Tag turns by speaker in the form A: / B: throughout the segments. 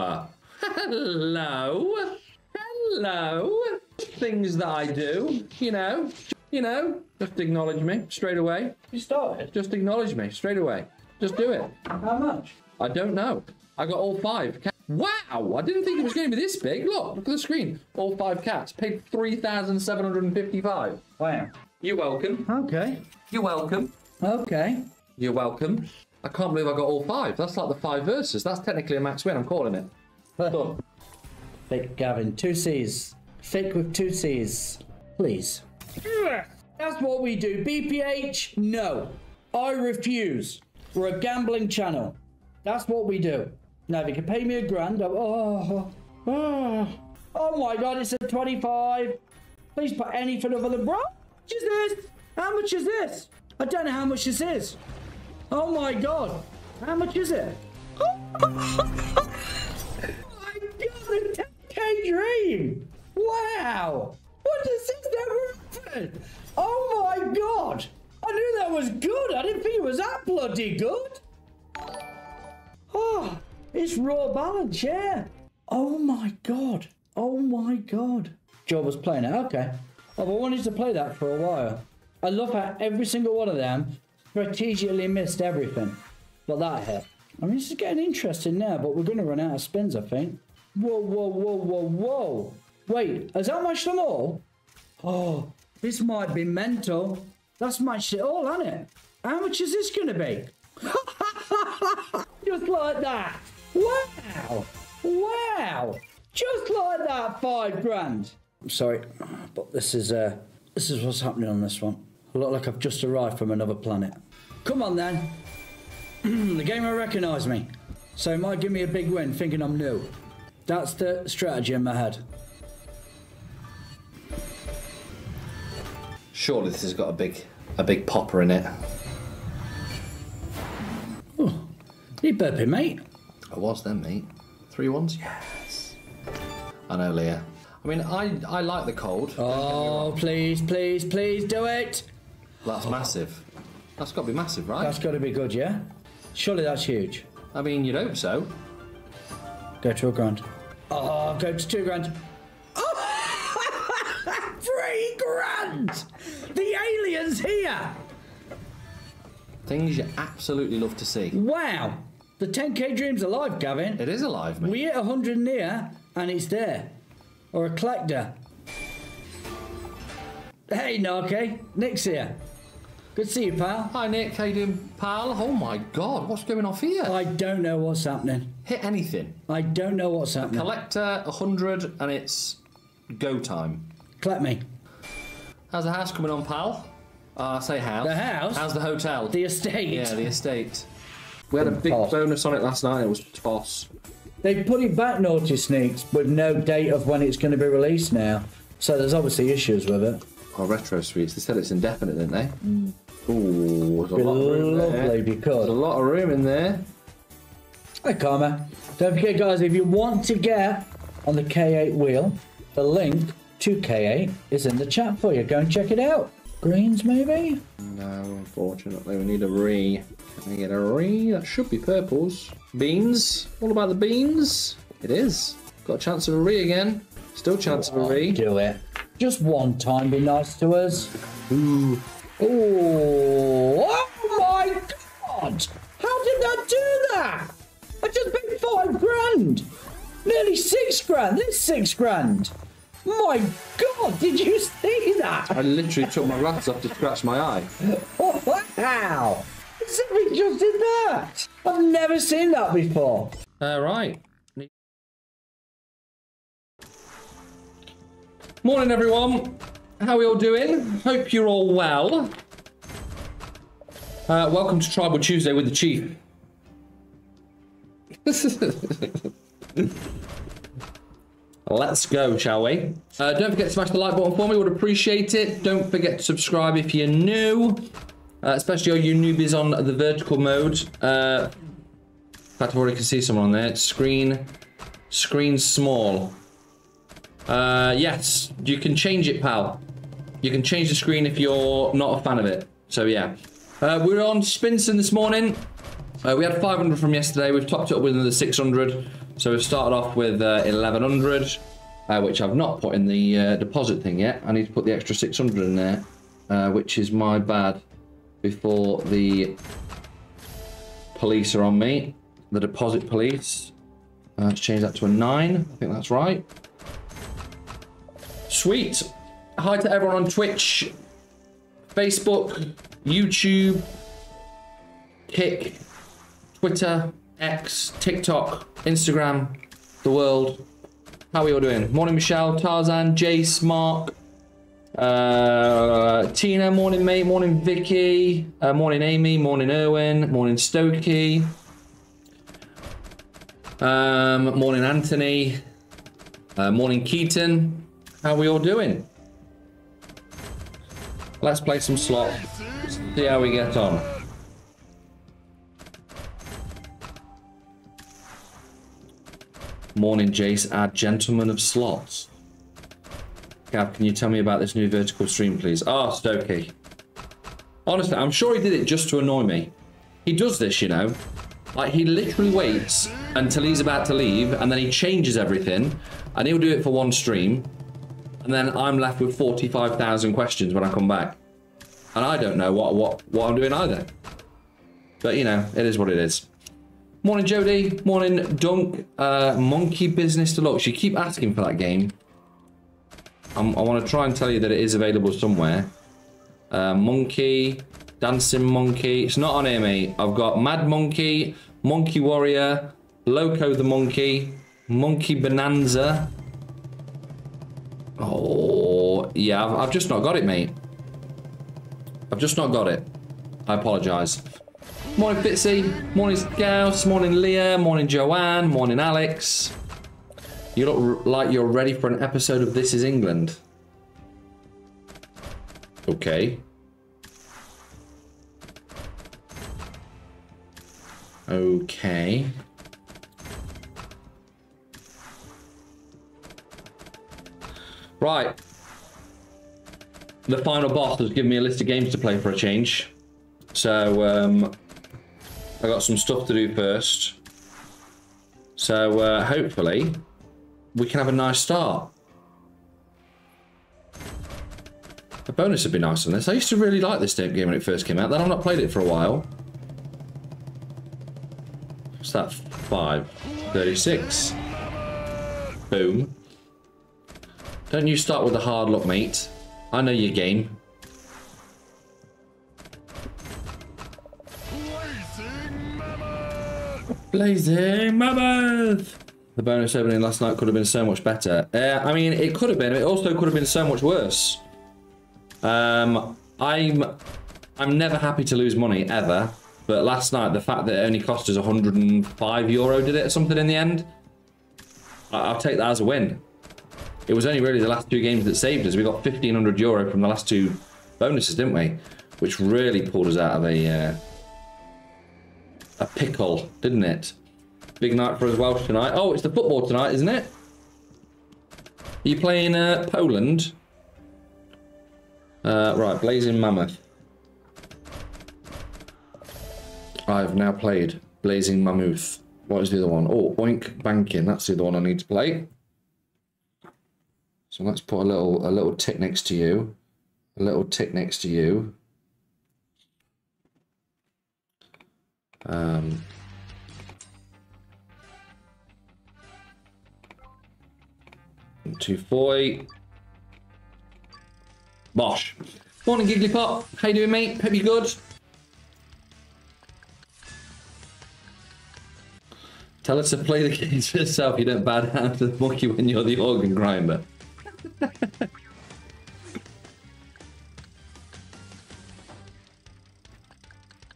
A: Hello. Hello. Hello. Things that I do, you know. You know, just acknowledge me straight away.
B: You started.
A: Just acknowledge me straight away. Just do it.
B: How much?
A: I don't know. I got all five. Wow! I didn't think it was going to be this big. Look, look at the screen. All five cats. Paid 3,755.
B: Wow.
A: You're welcome.
B: Okay.
A: You're welcome.
B: Okay.
A: You're welcome. I can't believe I got all five. That's like the five verses. That's technically a max win. I'm calling it. Done.
B: Fake Gavin. Two C's. Fake with two C's. Please. That's what we do. BPH? No. I refuse. We're a gambling channel. That's what we do. Now, if you can pay me a grand, I'll- oh, oh, oh my god, it's a 25. Please put anything other than, bro, how much is this? How much is this? I don't know how much this is. Oh my god. How much is it? Oh my god, the 10k dream! Wow! What does this ever happen? Oh my god! I knew that was good. I didn't think it was that bloody good. Oh, it's raw balance, yeah. Oh my god. Oh my god. Joe was playing it. Okay. Oh, I've wanted to play that for a while. I love how every single one of them strategically missed everything. But that hit. I mean, this is getting interesting now, but we're going to run out of spins, I think. Whoa, whoa, whoa, whoa, whoa. Wait, has that matched them all? Oh, this might be mental. That's matched it all, hasn't it? How much is this going to be? Just like that. Wow. Wow. Just like that, five grand. I'm sorry, but this is uh, this is what's happening on this one. I look like I've just arrived from another planet. Come on then. the gamer recognised me, so it might give me a big win, thinking I'm new. That's the strategy in my head.
A: Surely this has got a big, a big popper in it.
B: Oh, you burping, mate?
A: I was then, mate. Three ones? Yes. I know, Leah. I mean, I, I like the cold.
B: Oh, please, please, please do it.
A: That's massive. That's got to be massive, right?
B: That's got to be good, yeah? Surely that's huge.
A: I mean, you'd hope so.
B: Go to a grand. Oh, go to two grand. Three grand! The alien's here!
A: Things you absolutely love to see.
B: Wow! The 10k dream's alive, Gavin.
A: It is alive, mate.
B: We hit 100 near, and it's there. Or a collector. Hey, Narke. Nick's here. Good to see you, pal.
A: Hi, Nick. How you doing, pal? Oh my God, what's going off here?
B: I don't know what's happening.
A: Hit anything.
B: I don't know what's happening.
A: Collector, 100, and it's go time.
B: Collect me.
A: How's the house coming on, pal? Uh, I say house.
B: The house?
A: How's the hotel?
B: The estate.
A: yeah, the estate. We had a big
B: Toss.
A: bonus on it last night. It was toss.
B: They put it back, Naughty Sneaks, with no date of when it's going to be released now. So there's obviously issues with it.
A: Oh, retro suites. They said it's indefinite, didn't they? Mm. Ooh, there's a lot of room
B: Lovely
A: there.
B: you
A: There's a lot of room in there.
B: Hi, Karma. Don't forget, guys, if you want to get on the K8 wheel, the link to K8 is in the chat for you. Go and check it out. Greens, maybe?
A: No, unfortunately, we need a re. Can we get a re? That should be purples. Beans. All about the beans. It is. Got a chance of a re again. Still chance of a oh, re.
B: Do it. Just one time, be nice to us.
A: Ooh.
B: Oh, oh my god! How did that do that? I just paid five grand! Nearly six grand! This six grand! My god, did you see that?
A: I literally took my glasses off to scratch my eye.
B: Oh, wow! Somebody just did that! I've never seen that before.
A: All right. Morning, everyone. How are we all doing? Hope you're all well. Uh, welcome to Tribal Tuesday with the Chief. Let's go, shall we? Uh, don't forget to smash the like button for me. Would appreciate it. Don't forget to subscribe if you're new, uh, especially all you newbies on the vertical mode. Uh, in fact, I already can see someone on there. Screen, screen small. Uh, yes, you can change it, pal. You can change the screen if you're not a fan of it. So yeah, uh, we're on Spinson this morning. Uh, we had 500 from yesterday. We've topped it up with another 600. So we've started off with uh, 1100, uh, which I've not put in the uh, deposit thing yet. I need to put the extra 600 in there, uh, which is my bad before the police are on me. The deposit police. Uh, let's change that to a 9. I think that's right. Sweet. Hi to everyone on Twitch, Facebook, YouTube, Kick, Twitter, X, TikTok, Instagram, the world. How are you all doing? Morning, Michelle, Tarzan, Jace, Mark, uh, Tina, morning, mate, morning, Vicky, uh, morning, Amy, morning, Erwin, morning, Stokey, um, morning, Anthony, uh, morning, Keaton. How are we all doing? Let's play some slot. See how we get on. Morning, Jace. our gentleman of slots. Gav, can you tell me about this new vertical stream, please? Ah, oh, Stokey. Honestly, I'm sure he did it just to annoy me. He does this, you know. Like, he literally waits until he's about to leave, and then he changes everything, and he'll do it for one stream, and then I'm left with 45,000 questions when I come back. And I don't know what, what, what I'm doing either. But, you know, it is what it is. Morning, Jody. Morning, Dunk. Uh, Monkey Business Deluxe. You keep asking for that game. I'm, i want to try and tell you that it is available somewhere. Uh, monkey. Dancing Monkey. It's not on here, mate. I've got Mad Monkey, Monkey Warrior, Loco the Monkey, Monkey Bonanza. Oh, yeah, I've, I've just not got it, mate. I've just not got it. I apologise. Morning Fitzy, morning Scouse, morning Leah, morning Joanne, morning Alex. You look like you're ready for an episode of This is England. Okay. Okay. Right. The final boss has given me a list of games to play for a change. So, um, I got some stuff to do first. So, uh, hopefully, we can have a nice start. The bonus would be nice on this. I used to really like this game when it first came out. Then I've not played it for a while. What's that? 5. 36. Boom. Don't you start with a hard look, mate. I know your game. Blazing Mammoth! The bonus opening last night could have been so much better. Uh, I mean, it could have been. It also could have been so much worse. Um, I'm, I'm never happy to lose money, ever. But last night, the fact that it only cost us 105 euro, did it, or something in the end? I'll take that as a win. It was only really the last two games that saved us. We got 1,500 euro from the last two bonuses, didn't we? Which really pulled us out of a uh, a pickle, didn't it? Big night for us Welsh tonight. Oh, it's the football tonight, isn't it? Are you playing uh, Poland? Uh, right, Blazing Mammoth. I've now played Blazing Mammoth. What is the other one? Oh, Oink Banking. That's the other one I need to play. So let's put a little a little tick next to you, a little tick next to you. Um, two forty. Bosh. Morning, Gigglypop. How you doing, mate? Hope you good. Tell us to play the games yourself. You don't bad hand the monkey when you're the organ grinder.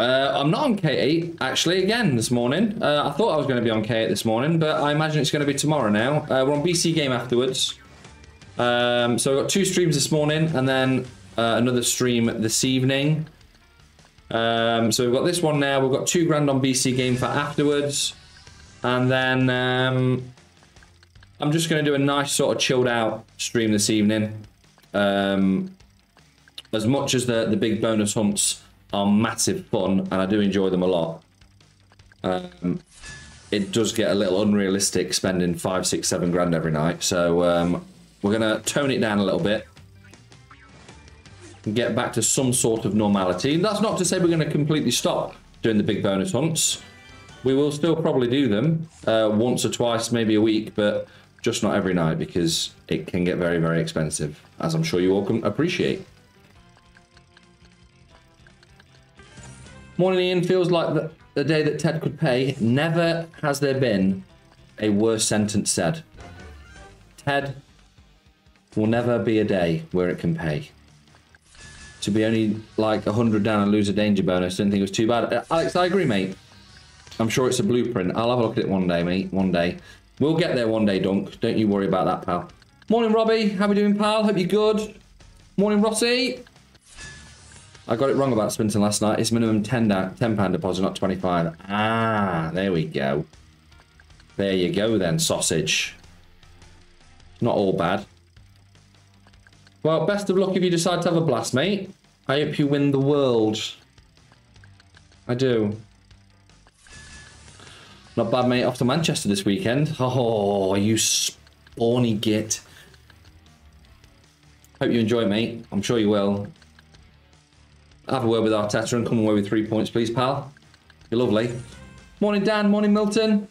A: Uh, I'm not on K8, actually, again, this morning. Uh, I thought I was going to be on K8 this morning, but I imagine it's going to be tomorrow now. Uh, we're on BC Game afterwards. Um, so I've got two streams this morning, and then uh, another stream this evening. Um, so we've got this one now. We've got two grand on BC Game for afterwards. And then um, I'm just going to do a nice sort of chilled out stream this evening. Um, as much as the, the big bonus hunts are massive fun, and I do enjoy them a lot. um, it does get a little unrealistic spending five, six, seven grand every night. So um, we're going to tone it down a little bit and get back to some sort of normality. And that's not to say we're going to completely stop doing the big bonus hunts. We will still probably do them uh, once or twice, maybe a week, but just not every night because it can get very, very expensive, as I'm sure you all can appreciate. Morning, Ian. Feels like the, the day that Ted could pay. Never has there been a worse sentence said. Ted will never be a day where it can pay. To be only like 100 down and lose a danger bonus, didn't think it was too bad. Uh, Alex, I agree, mate. I'm sure it's a blueprint. I'll have a look at it one day, mate. One day. We'll get there one day, Dunk. Don't you worry about that, pal. Morning, Robbie. How we doing, pal? Hope you're good. Morning, Rossi. I got it wrong about Spinson last night. It's minimum 10 £10 pound deposit, not 25 Ah, there we go. There you go then, sausage. Not all bad. Well, best of luck if you decide to have a blast, mate. I hope you win the world. I do. Not bad, mate. Off to Manchester this weekend. Oh, you spawny git. Hope you enjoy, mate. I'm sure you will. Have a word with Arteta and come away with three points, please, pal. You're lovely. Morning, Dan. Morning, Milton.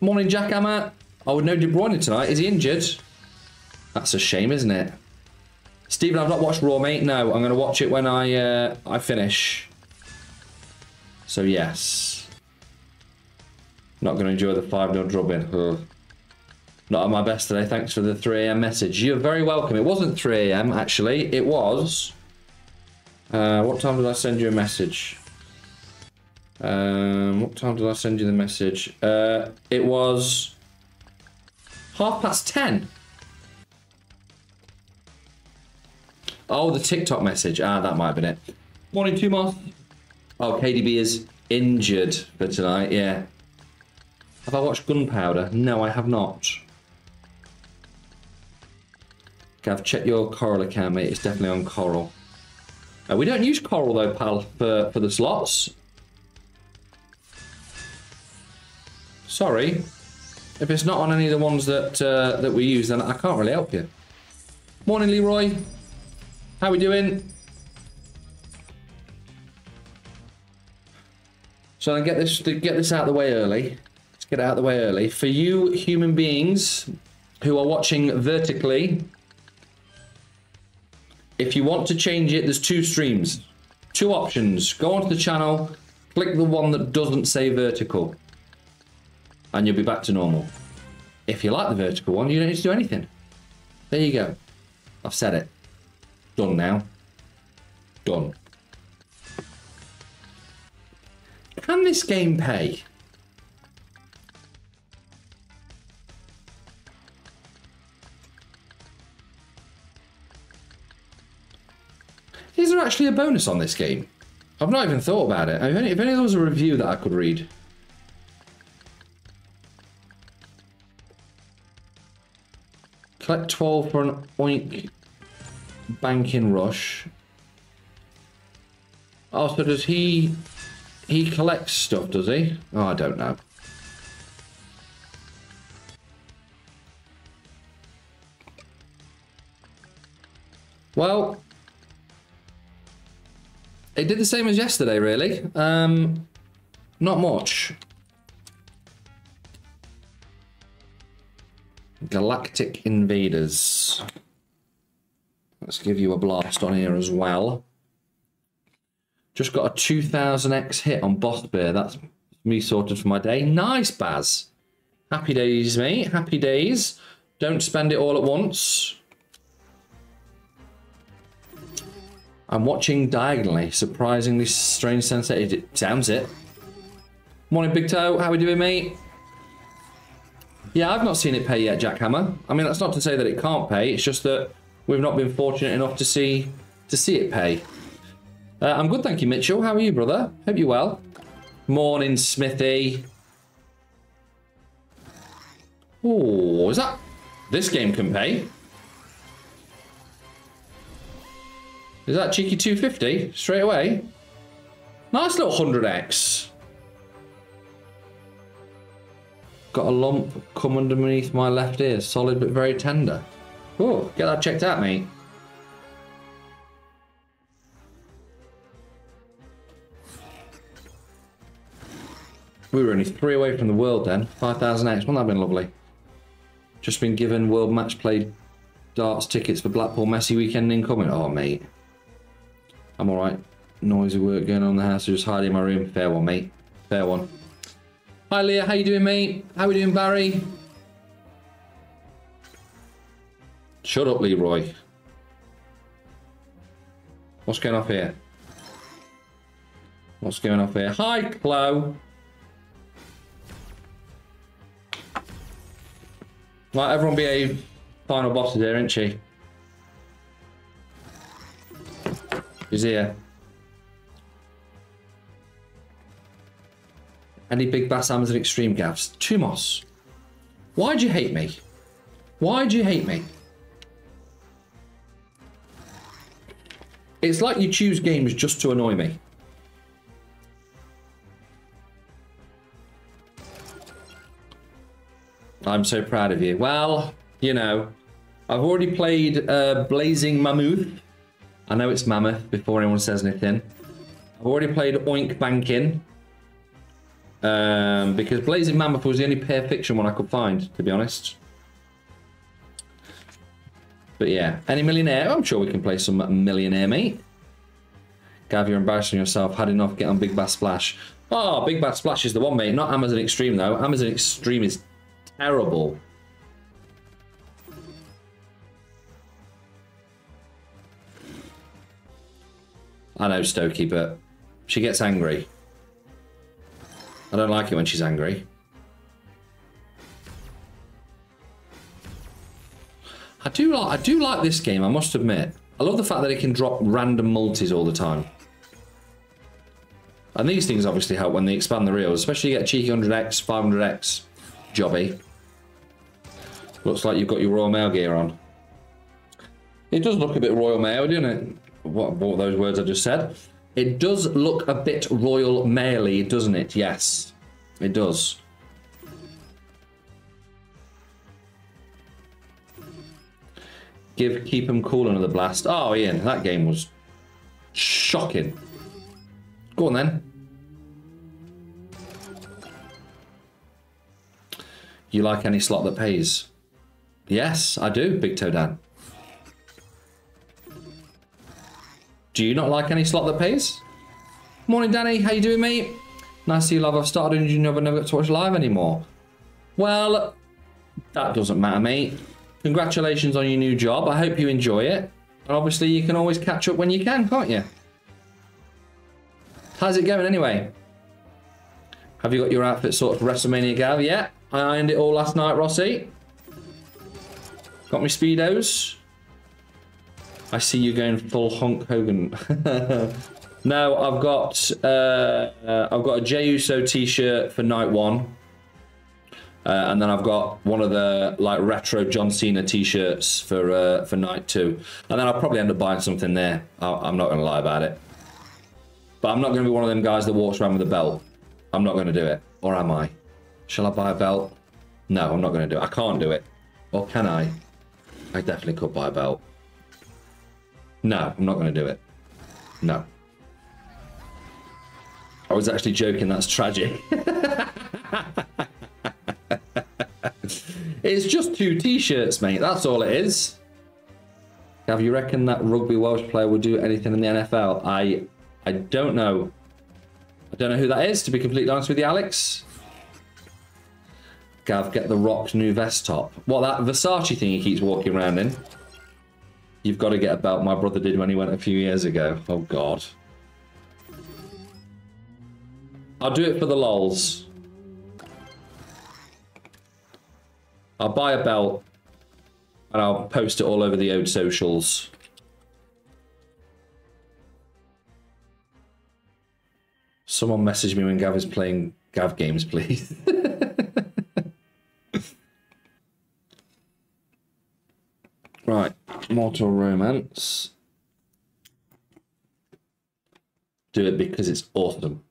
A: Morning, Jackhammer. Oh, no De Bruyne tonight. Is he injured? That's a shame, isn't it? Stephen, I've not watched Raw, mate. No, I'm going to watch it when I uh, I finish. So, yes. Not going to enjoy the 5-0 drubbing. Ugh. Not at my best today. Thanks for the 3am message. You're very welcome. It wasn't 3am, actually. It was... Uh, what time did I send you a message? Um, what time did I send you the message? Uh, it was half past ten. Oh, the TikTok message. Ah, that might have been it. Morning, two more. Oh, KDB is injured for tonight. Yeah. Have I watched Gunpowder? No, I have not. Gav, check your Coral account, mate. It's definitely on Coral. Uh, we don't use Coral though, pal, for, for the slots. Sorry. If it's not on any of the ones that uh, that we use, then I can't really help you. Morning, Leroy. How we doing? So I get this get this out of the way early. Get out of the way early. For you human beings who are watching vertically, if you want to change it, there's two streams, two options. Go onto the channel, click the one that doesn't say vertical, and you'll be back to normal. If you like the vertical one, you don't need to do anything. There you go. I've said it. Done now. Done. Can this game pay? There actually a bonus on this game? I've not even thought about it. If only, if only there was a review that I could read. Collect 12 for an oink banking rush. Oh, so does he... He collects stuff, does he? Oh, I don't know. Well, it did the same as yesterday, really. Um, not much. Galactic Invaders. Let's give you a blast on here as well. Just got a 2000x hit on Boss Bear. That's me sorted for my day. Nice, Baz. Happy days, mate. Happy days. Don't spend it all at once. I'm watching diagonally. Surprisingly strange sensei. It sounds it. Morning, Big Toe. How are we doing, mate? Yeah, I've not seen it pay yet, Jackhammer. I mean, that's not to say that it can't pay. It's just that we've not been fortunate enough to see to see it pay. Uh, I'm good, thank you, Mitchell. How are you, brother? Hope you're well. Morning, Smithy. Oh, is that... This game can pay. Is that cheeky 250 straight away? Nice little 100x. Got a lump come underneath my left ear, solid but very tender. Oh, get that checked out, mate. We were only three away from the world then. 5,000X, wouldn't that have been lovely? Just been given World Match Play darts tickets for Blackpool Messi weekend incoming. Oh, mate. I'm alright. Noisy work going on in the house, so just hiding in my room. Fair one, mate. Fair one. Hi, Leah. How you doing, mate? How we doing, Barry? Shut up, Leroy. What's going off here? What's going off here? Hi, Chloe. Right, everyone behave. Final boss is here, isn't she? He's here. Any big bass Amazon extreme gaps? Tumos. Why'd you hate me? Why'd you hate me? It's like you choose games just to annoy me. I'm so proud of you. Well, you know, I've already played uh, Blazing Mammoth. I know it's Mammoth before anyone says anything. I've already played Oink Banking. Um, because Blazing Mammoth was the only pair fiction one I could find, to be honest. But yeah, any millionaire? I'm sure we can play some millionaire, mate. Gav, you're embarrassing yourself. Had enough. Get on Big Bass Splash. Oh, Big Bass Splash is the one, mate. Not Amazon Extreme, though. Amazon Extreme is terrible. I know, Stokey, but she gets angry. I don't like it when she's angry. I do like I do like this game, I must admit. I love the fact that it can drop random multis all the time. And these things obviously help when they expand the reels, especially you get cheeky 100x, 500x jobby. Looks like you've got your Royal Mail gear on. It does look a bit Royal Mail, doesn't it? What, what those words I just said? It does look a bit Royal Maily, doesn't it? Yes, it does. Give keep him Cool another blast. Oh, Ian, that game was shocking. Go on then. You like any slot that pays? Yes, I do, Big Toe Dan. Do you not like any slot that pays? Morning, Danny. How you doing, mate? Nice to see you love. I've started and you never never get to watch live anymore. Well, that doesn't matter, mate. Congratulations on your new job. I hope you enjoy it. And obviously, you can always catch up when you can, can't you? How's it going anyway? Have you got your outfit sorted for WrestleMania, Gav? Yeah, I ironed it all last night, Rossi. Got my Speedos. I see you going full Hulk Hogan. now I've got uh, uh, I've got a Jey Uso t-shirt for night one. Uh, and then I've got one of the like retro John Cena t-shirts for uh, for night two, and then I'll probably end up buying something there. I am not going to lie about it, but I'm not going to be one of them guys that walks around with a belt. I'm not going to do it, or am I? Shall I buy a belt? No, I'm not going to do it. I can't do it, or can I? I definitely could buy a belt. No, I'm not going to do it. No. I was actually joking. That's tragic. it's just two t-shirts, mate. That's all it is. Have you reckon that rugby Welsh player would do anything in the NFL? I, I don't know. I don't know who that is, to be completely honest with you, Alex. Gav, get the Rock's new vest top. What, that Versace thing he keeps walking around in? You've got to get a belt my brother did when he went a few years ago. Oh, God. I'll do it for the lols. I'll buy a belt and I'll post it all over the old socials. Someone message me when Gav is playing Gav games, please. right, Mortal Romance. Do it because it's awesome.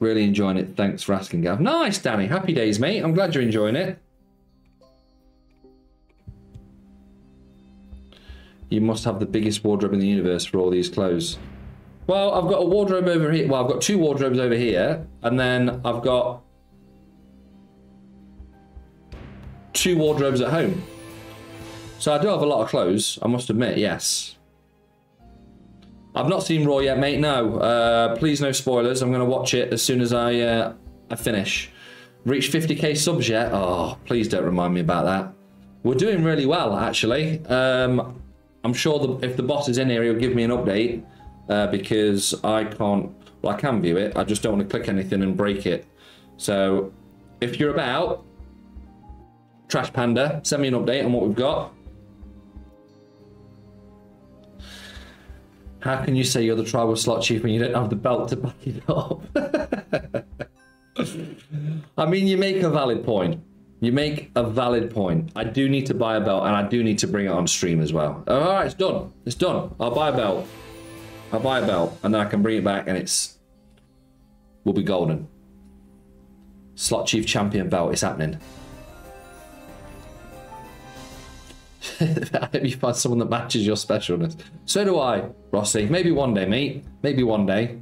A: Really enjoying it. Thanks for asking, Gav. Nice, Danny. Happy days, mate. I'm glad you're enjoying it. You must have the biggest wardrobe in the universe for all these clothes. Well, I've got a wardrobe over here. Well, I've got two wardrobes over here, and then I've got two wardrobes at home. So I do have a lot of clothes, I must admit, yes. I've not seen Raw yet, mate. No, uh, please no spoilers. I'm going to watch it as soon as I uh, I finish. Reach 50k subs yet? Oh, please don't remind me about that. We're doing really well, actually. Um, I'm sure the, if the boss is in here, he'll give me an update uh, because I can't. Well, I can view it. I just don't want to click anything and break it. So, if you're about, Trash Panda, send me an update on what we've got. How can you say you're the tribal slot chief when you don't have the belt to back it up? I mean, you make a valid point. You make a valid point. I do need to buy a belt and I do need to bring it on stream as well. Oh, all right, it's done. It's done. I'll buy a belt. I'll buy a belt and then I can bring it back and it's will be golden. Slot chief champion belt. It's happening. I hope you find someone that matches your specialness. So do I, Rossi. Maybe one day, mate. Maybe one day.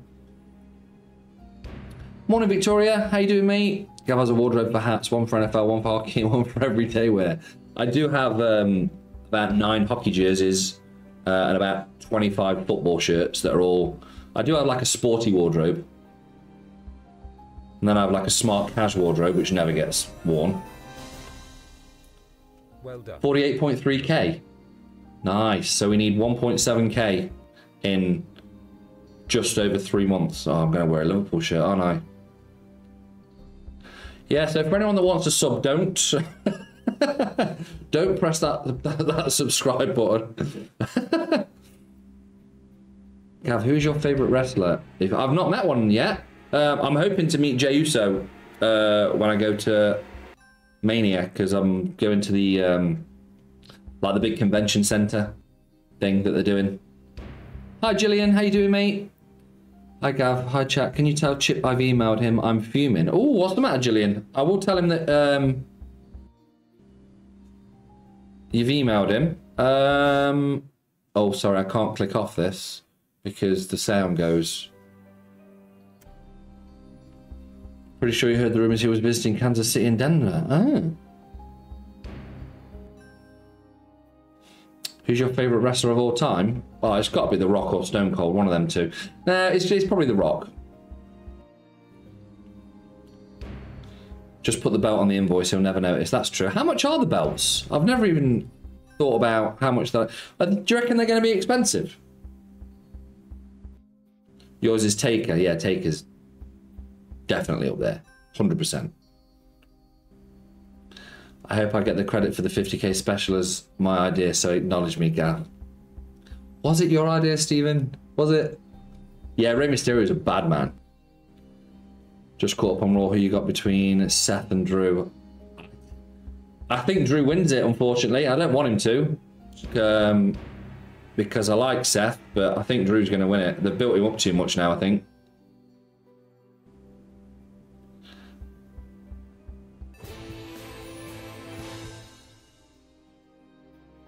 A: Morning, Victoria. How you doing, mate? Gav has a wardrobe for hats, one for NFL, one for hockey, one for everyday wear. I do have um, about nine hockey jerseys uh, and about 25 football shirts that are all... I do have like a sporty wardrobe. And then I have like a smart cash wardrobe, which never gets worn.
C: Well done.
A: 48.3k. Nice. So we need 1.7k in just over three months. Oh, I'm going to wear a Liverpool shirt, aren't I? Yeah, so for anyone that wants to sub, don't don't press that, that, that subscribe button. Gav, who's your favourite wrestler? If I've not met one yet, um, I'm hoping to meet Jey Uso uh, when I go to Mania because I'm going to the um, like the big convention center thing that they're doing. Hi Gillian, how you doing, mate? Hi Gav, hi chat. Can you tell Chip I've emailed him? I'm fuming. Oh, what's the matter, Gillian? I will tell him that um, you've emailed him. Um, oh, sorry, I can't click off this because the sound goes. Pretty sure you heard the rumors he was visiting Kansas City and Denver. Oh. Who's your favourite wrestler of all time? Oh, it's got to be The Rock or Stone Cold, one of them two. Nah, it's, it's probably The Rock. Just put the belt on the invoice, he'll never notice. That's true. How much are the belts? I've never even thought about how much that. Uh, do you reckon they're going to be expensive? Yours is Taker. Yeah, Taker's definitely up there. 100%. I hope I get the credit for the 50k special as my idea, so acknowledge me, Gav. Was it your idea, Stephen? Was it? Yeah, Rey Mysterio is a bad man. Just caught up on Raw who you got between Seth and Drew. I think Drew wins it, unfortunately. I don't want him to. Um, because I like Seth, but I think Drew's going to win it. They've built him up too much now, I think.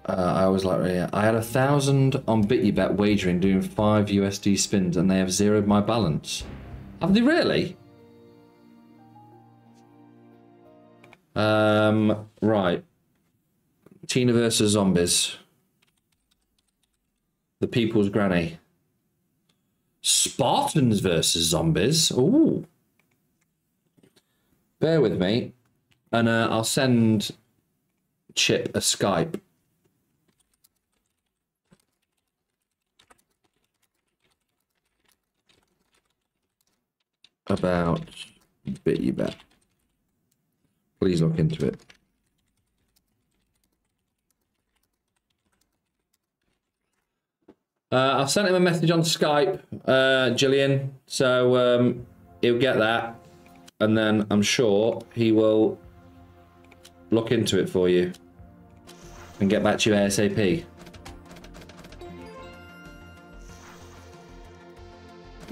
A: Uh, I always like, yeah. I had a thousand on BitYbet wagering doing five USD spins and they have zeroed my balance. Have they really? Um, right. Tina versus zombies. The People's Granny. Spartans versus zombies. Ooh. Bear with me. And uh, I'll send Chip a Skype. About BitYbet. Please look into it. Uh, I've sent him a message on Skype, uh, so um, he'll get that, and then I'm sure he will look into it for you and get back to you ASAP.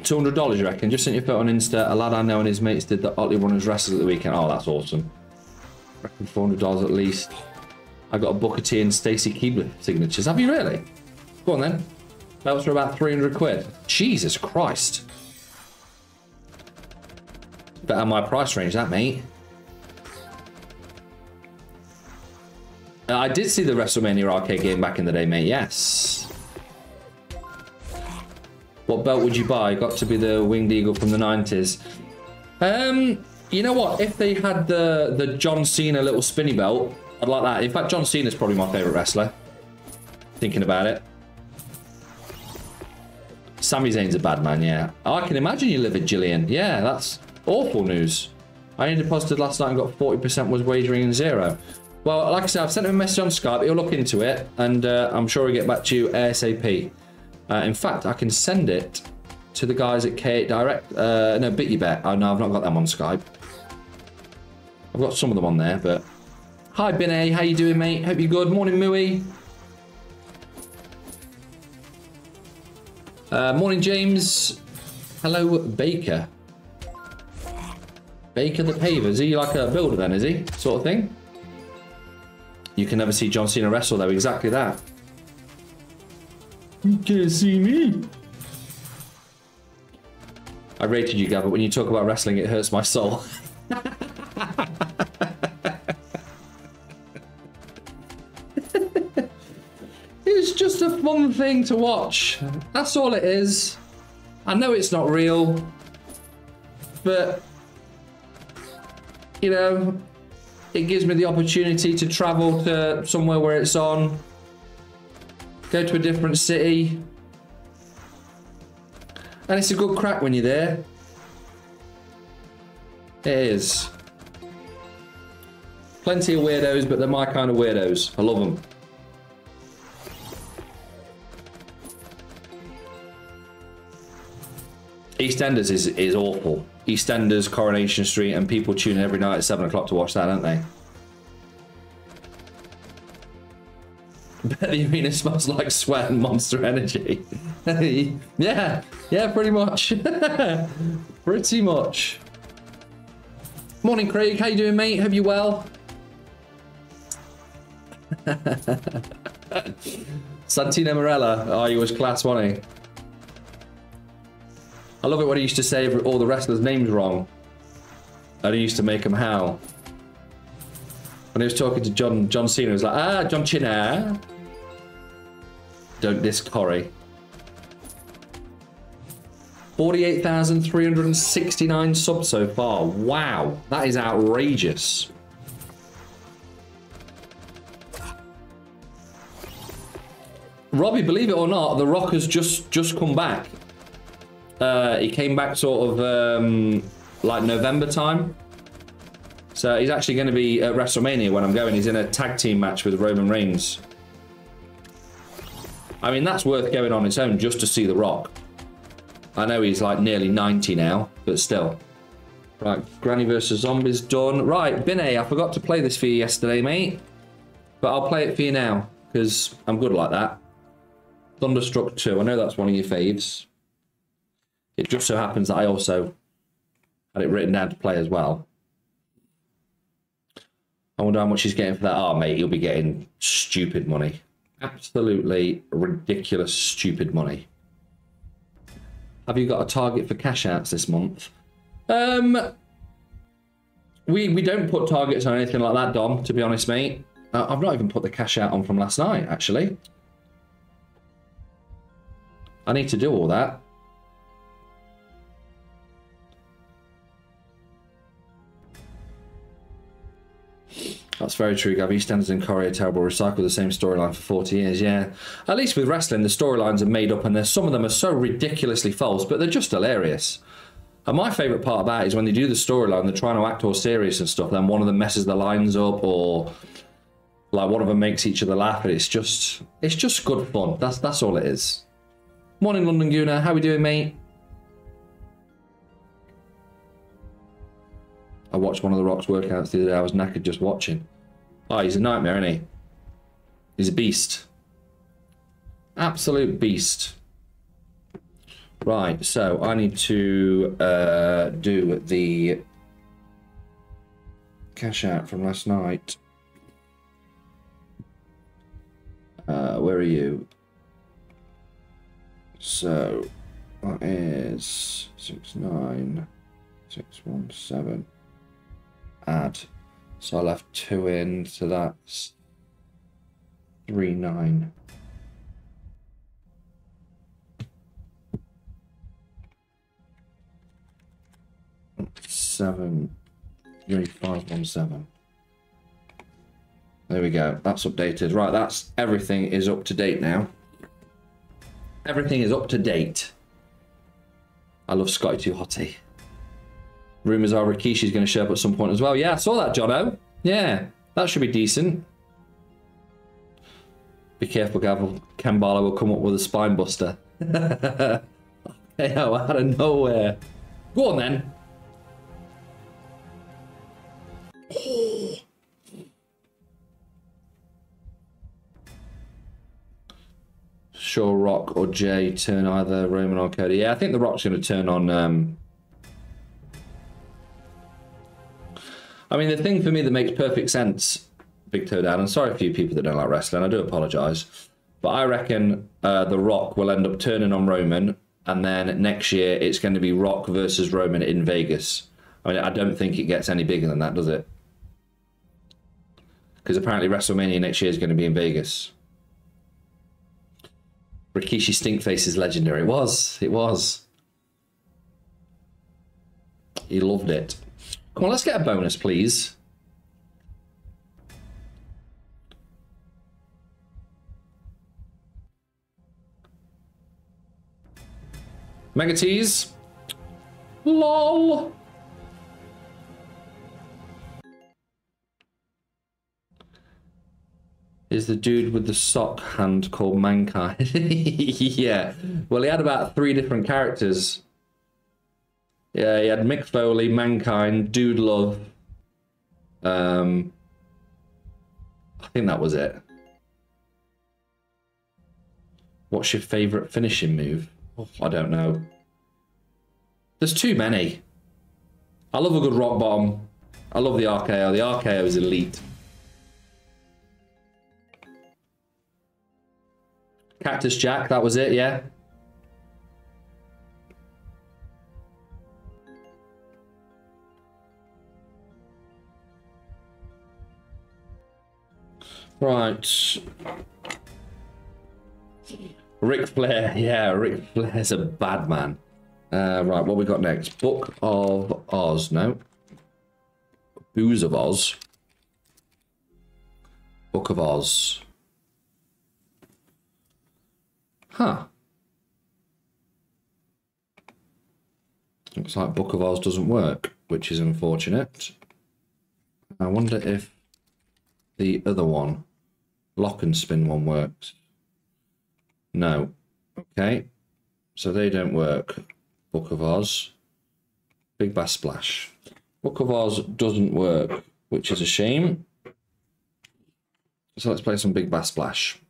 A: $200 you reckon? Just sent your photo on Insta. A lad I know and his mates did the Otley Runners wrestles at the weekend. Oh, that's awesome. reckon $400 at least. I got a Booker T and Stacy Keibler signatures. Have you really? Go on then. That was for about 300 quid. Jesus Christ. Better my price range, that mate. Uh, I did see the WrestleMania arcade game back in the day, mate. Yes. What belt would you buy? Got to be the Winged Eagle from the 90s. Um, you know what? If they had the the John Cena little spinny belt, I'd like that. In fact, John Cena's probably my favorite wrestler. Thinking about it. Sami Zayn's a bad man, yeah. I can imagine you live at Gillian. Yeah, that's awful news. I only deposited last night and got 40% was wagering in zero. Well, like I said, I've sent him a message on Skype. He'll look into it, and uh, I'm sure he'll get back to you ASAP. Uh, in fact, I can send it to the guys at K8 Direct. Uh, no, BitYouBet. Oh, no, I've not got them on Skype. I've got some of them on there, but... Hi, Binay. How you doing, mate? Hope you're good. Morning, Mooey. Uh, morning, James. Hello, Baker. Baker the Paver. Is he like a builder then, is he? Sort of thing? You can never see John Cena wrestle, though. Exactly that. You can't see me. I rated you, Gav, but when you talk about wrestling, it hurts my soul. it's just a fun thing to watch. That's all it is. I know it's not real, but you know, it gives me the opportunity to travel to somewhere where it's on, go to a different city, and it's a good crack when you're there. It is. Plenty of weirdos, but they're my kind of weirdos. I love them. EastEnders is, is awful. EastEnders, Coronation Street, and people tune in every night at 7 o'clock to watch that, don't they? Bet the arena smells like sweat and monster energy. yeah, yeah, pretty much. pretty much. Morning, Craig. How you doing, mate? Hope you well. Santino Marella. Oh, he was class, wasn't he? I love it when he used to say all the wrestlers' names wrong. And he used to make them howl. When he was talking to John John Cena, he was like, ah, John Cena. Don't diss Corey. 48,369 subs so far. Wow, that is outrageous. Robbie, believe it or not, The Rock has just just come back. Uh, he came back sort of um, like November time. So he's actually going to be at WrestleMania when I'm going. He's in a tag team match with Roman Reigns. I mean, that's worth going on its own just to see The Rock. I know he's like nearly 90 now, but still. Right, Granny versus Zombies done. Right, Binay, I forgot to play this for you yesterday, mate. But I'll play it for you now, because I'm good like that. Thunderstruck 2, I know that's one of your faves. It just so happens that I also had it written down to play as well. I wonder how much he's getting for that. Oh, mate, he'll be getting stupid money. Absolutely ridiculous, stupid money. Have you got a target for cash outs this month? Um, we we don't put targets on anything like that, Dom. To be honest, mate, uh, I've not even put the cash out on from last night. Actually, I need to do all that. That's very true, Gav. EastEnders and Corey are terrible. Recycle the same storyline for 40 years, yeah. At least with wrestling, the storylines are made up and there's, some of them are so ridiculously false, but they're just hilarious. And my favourite part about it is when they do the storyline, they're trying to act all serious and stuff, then one of them messes the lines up or like one of them makes each other laugh and it's just it's just good fun. That's that's all it is. Morning London Gooner, how are we doing, mate? I watched one of the Rock's workouts the other day. I was knackered just watching. Oh, he's a nightmare, isn't he? He's a beast. Absolute beast. Right, so I need to uh, do the cash out from last night. Uh, where are you? So that is six nine six one seven. Add. So I'll have two in, so that's three nine. Seven three five one seven. There we go. That's updated. Right, that's everything is up to date now. Everything is up to date. I love Scotty Too Hottie. Rumours are Rikishi's going to show up at some point as well. Yeah, I saw that, Jono. Yeah, that should be decent. Be careful, Gavel. Kambala will come up with a spine buster. oh, out of nowhere. Go on then. Sure, Rock or Jay turn either Roman or Cody. Yeah, I think the Rock's going to turn on. Um... I mean, the thing for me that makes perfect sense, Big Toe Down. I'm sorry for you people that don't like wrestling. I do apologise, but I reckon uh, the Rock will end up turning on Roman, and then next year it's going to be Rock versus Roman in Vegas. I mean, I don't think it gets any bigger than that, does it? Because apparently WrestleMania next year is going to be in Vegas. Rikishi Stinkface is legendary. It was. It was. He loved it. Come on, let's get a bonus, please. Mega Tease. LOL. is the dude with the sock hand called Mankind. yeah. Well, he had about three different characters. Yeah, he had Mick Foley, Mankind, Dude Love. Um, I think that was it. What's your favourite finishing move? Oh, I don't know. There's too many. I love a good Rock Bottom. I love the RKO. The RKO is elite. Cactus Jack, that was it, yeah? Right. Ric Flair, yeah, Ric Flair's a bad man. Uh, right, what we got next? Book of Oz, no. Booze of Oz. Book of Oz. Huh. Looks like Book of Oz doesn't work, which is unfortunate. I wonder if the other one, lock and spin one works. No. Okay. So they don't work. Book of Oz. Big Bass Splash. Book of Oz doesn't work, which is a shame. So let's play some Big Bass Splash.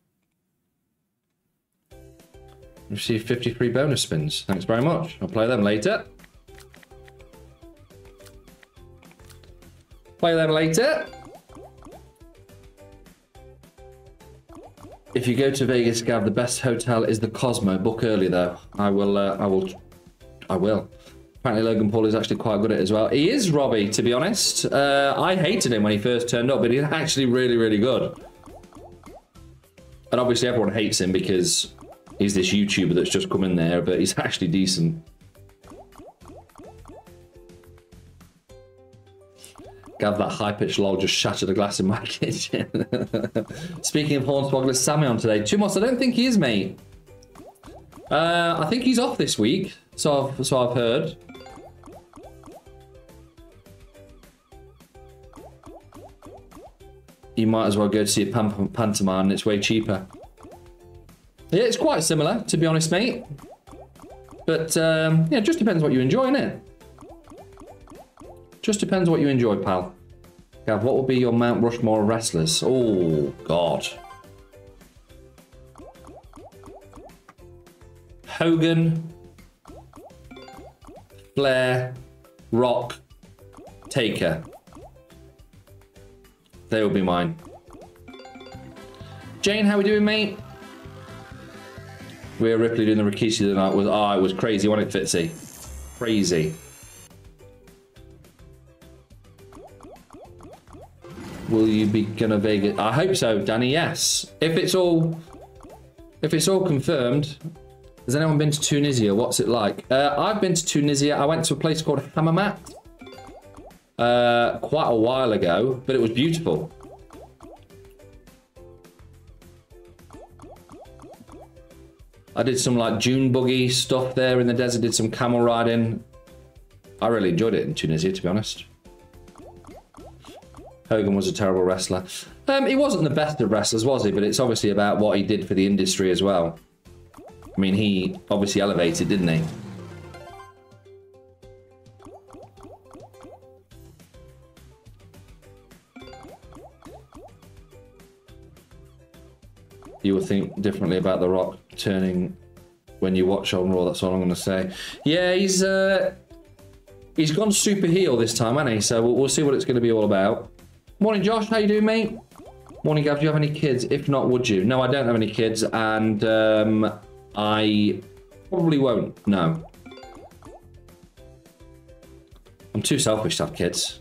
A: Receive 53 bonus spins. Thanks very much. I'll play them later. Play them later. If you go to Vegas, Gav, the best hotel is the Cosmo. Book early though. I will. Uh, I will. I will. Apparently, Logan Paul is actually quite good at it as well. He is, Robbie. To be honest, uh, I hated him when he first turned up, but he's actually really, really good. And obviously, everyone hates him because he's this YouTuber that's just come in there, but he's actually decent. Gav, that high-pitched lol just shattered a glass in my kitchen. Speaking of Hornswoggle, is Sammy on today? Chumos, I don't think he is, mate. Uh, I think he's off this week, so I've, so I've heard. You might as well go to see a pantomime, it's way cheaper. Yeah, it's quite similar, to be honest, mate. But, um, yeah, it just depends what you enjoy, innit? Just depends what you enjoy, pal. Gav, what will be your Mount Rushmore wrestlers? Oh, God. Hogan, Flair, Rock, Taker. They will be mine. Jane, how are we doing, mate? We are Ripley doing the Rikishi tonight was oh, it was crazy, wasn't it, Fitzy? Crazy. Will you be gonna Vegas? I hope so, Danny. Yes. If it's all, if it's all confirmed, has anyone been to Tunisia? What's it like? Uh, I've been to Tunisia. I went to a place called Hammamet uh, quite a while ago, but it was beautiful. I did some like dune buggy stuff there in the desert, did some camel riding. I really enjoyed it in Tunisia, to be honest. Hogan was a terrible wrestler. Um, he wasn't the best of wrestlers, was he? But it's obviously about what he did for the industry as well. I mean, he obviously elevated, didn't he? You will think differently about The Rock turning when you watch on Raw. That's all I'm going to say. Yeah, he's uh, he's gone super heel this time, hasn't he? So we'll, we'll see what it's going to be all about. Morning, Josh. How you doing, mate? Morning, Gav. Do you have any kids? If not, would you? No, I don't have any kids, and um, I probably won't. No. I'm too selfish to have kids.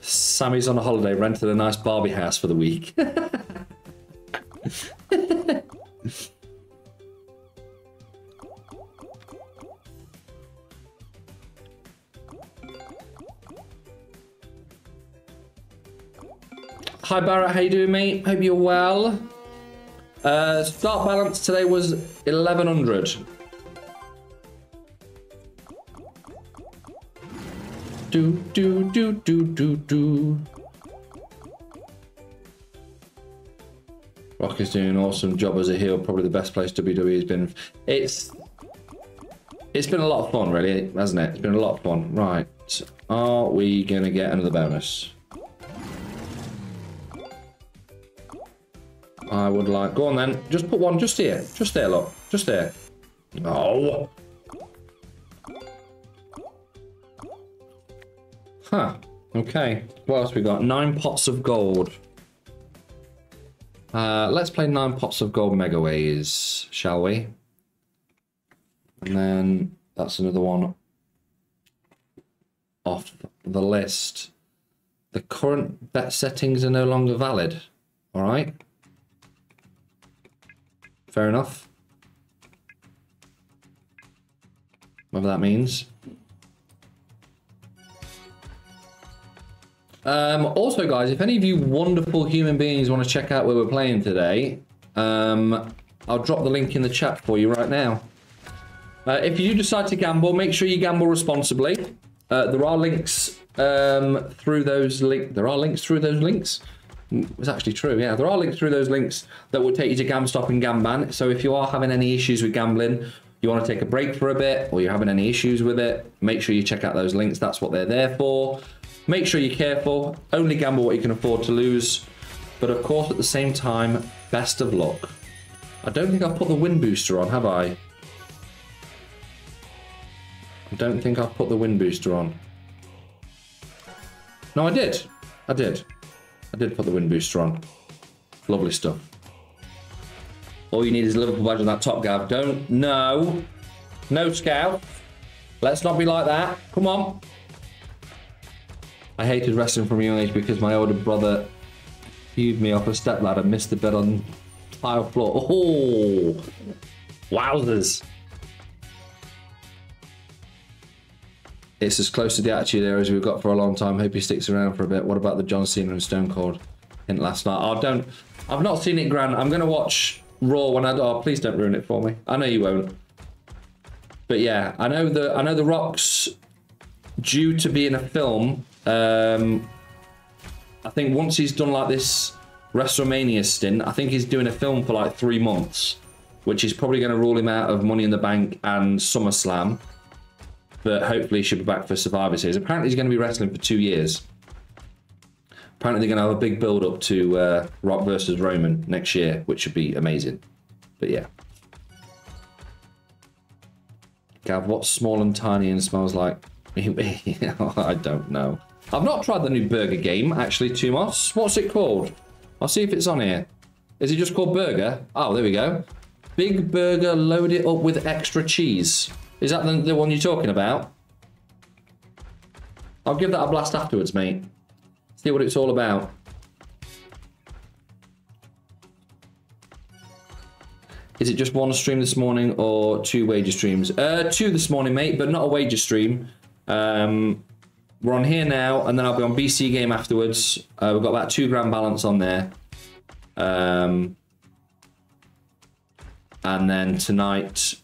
A: Sammy's on a holiday, rented a nice Barbie house for the week. Hi Barrett, how you doing mate? Hope you're well. Uh, start balance today was 1100. Do, do, do, do, do, do. Rock is doing an awesome job as a heel. Probably the best place WWE has been. It's it's been a lot of fun, really, hasn't it? It's been a lot of fun. Right. Are we to get another bonus? I would like... Go on then. Just put one just here. Just there, look. Just there. Oh. Huh. Okay. What else we got? Nine pots of gold. Uh, let's play nine pots of gold megaways, shall we? And then that's another one off the list. The current bet settings are no longer valid. All right. Fair enough. Whatever that means. Um, also, guys, if any of you wonderful human beings want to check out where we're playing today, um, I'll drop the link in the chat for you right now. Uh, if you do decide to gamble, make sure you gamble responsibly. Uh, there are links um, through those links. There are links through those links. It's actually true, yeah. There are links through those links that will take you to GamStop and Gamban. So if you are having any issues with gambling, you want to take a break for a bit, or you're having any issues with it, make sure you check out those links. That's what they're there for. Make sure you're careful. Only gamble what you can afford to lose. But of course, at the same time, best of luck. I don't think I've put the wind booster on, have I? I don't think I've put the wind booster on. No, I did. I did. I did put the wind booster on. Lovely stuff. All you need is a Liverpool badge on that top, Gav. Don't, no. No, Scout. Let's not be like that. Come on. I hated wrestling from a young age because my older brother hewed me off a step ladder, missed the bed on tile floor. Oh, wowzers. It's as close to the attitude era as we've got for a long time. Hope he sticks around for a bit. What about the John Cena and Stone Cold hint last night? I don't. I've not seen it, Grant. I'm going to watch Raw when I. Oh, please don't ruin it for me. I know you won't. But yeah, I know the I know the Rock's due to be in a film. Um, I think once he's done like this WrestleMania stint, I think he's doing a film for like three months, which is probably going to rule him out of Money in the Bank and SummerSlam but hopefully she'll be back for Survivor Series. Apparently he's going to be wrestling for two years. Apparently, they're going to have a big build up to uh, Rock versus Roman next year, which should be amazing. But yeah. Gav, what's small and tiny and smells like? I don't know. I've not tried the new burger game, actually, Tumos. What's it called? I'll see if it's on here. Is it just called burger? Oh, there we go. Big burger, load it up with extra cheese. Is that the, the one you're talking about? I'll give that a blast afterwards, mate. See what it's all about. Is it just one stream this morning or two wager streams? Uh, two this morning, mate, but not a wager stream. Um, we're on here now, and then I'll be on BC game afterwards. Uh, we've got about two grand balance on there. Um, and then tonight,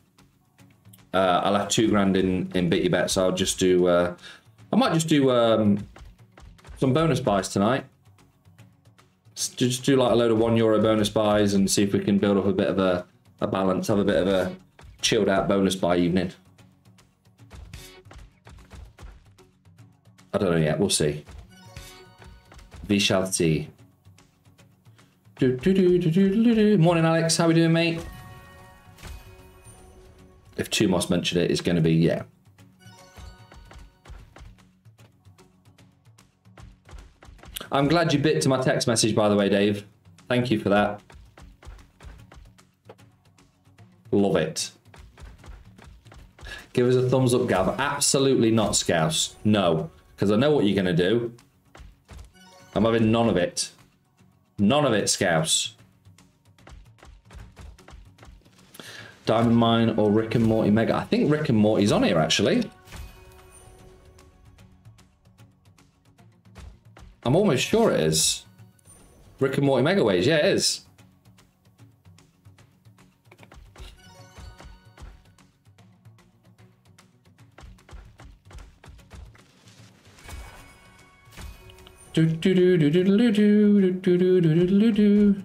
A: uh, I'll have two grand in in Bit Your Bet, so I'll just do. Uh, I might just do um, some bonus buys tonight. Just do like a load of one euro bonus buys and see if we can build up a bit of a, a balance, have a bit of a chilled out bonus buy evening. I don't know yet. We'll see. We shall see. Do, do, do. Morning, Alex. How we doing, mate? If Tumos mentioned it, it's going to be yeah. I'm glad you bit to my text message, by the way, Dave. Thank you for that. Love it. Give us a thumbs up, Gav. Absolutely not, Scouse. No because I know what you're going to do. I'm having none of it. None of it, Scouse. Diamond Mine or Rick and Morty Mega. I think Rick and Morty's on here, actually. I'm almost sure it is. Rick and Morty Mega Ways. Yeah, it is. Do do do do do do do do do do do do.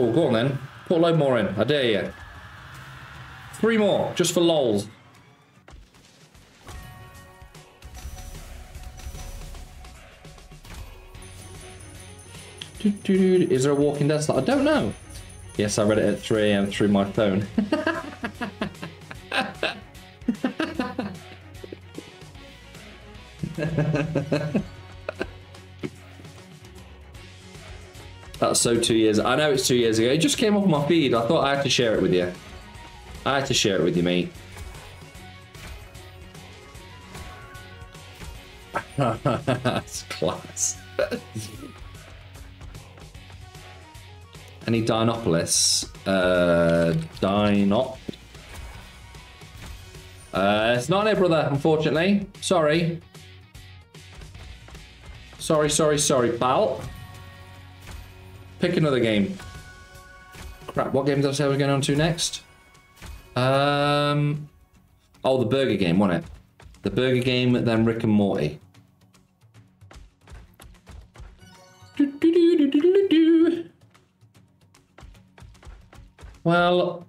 A: Oh, go on then. Put a load more in. I dare you. Three more, just for lols. Is there a Walking Dead slot? I don't know. Yes, I read it at 3 a.m. through my phone. That's so two years. I know it's two years ago. It just came off my feed. I thought I had to share it with you. I had to share it with you, mate. That's class. Any Dinopolis? Uh, Dinop. Uh, it's not there, brother, unfortunately. Sorry. Sorry, sorry, sorry, pal. Pick another game. Crap, what game did I say was going on to next? Um, oh, the burger game, wasn't it? The burger game, then Rick and Morty. Well,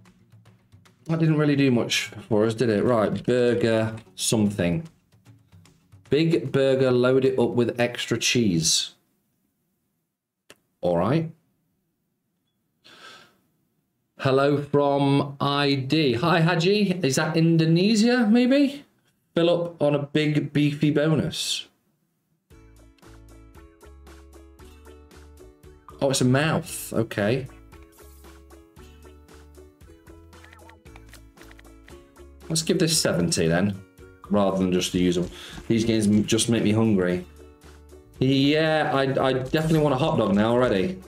A: that didn't really do much for us, did it? Right, burger something. Big burger, load it up with extra cheese. All right. Hello from ID. Hi, Haji. Is that Indonesia, maybe? Fill up on a big beefy bonus. Oh, it's a mouth. Okay. Let's give this 70 then, rather than just the usual. These games just make me hungry. Yeah, I, I definitely want a hot dog now already.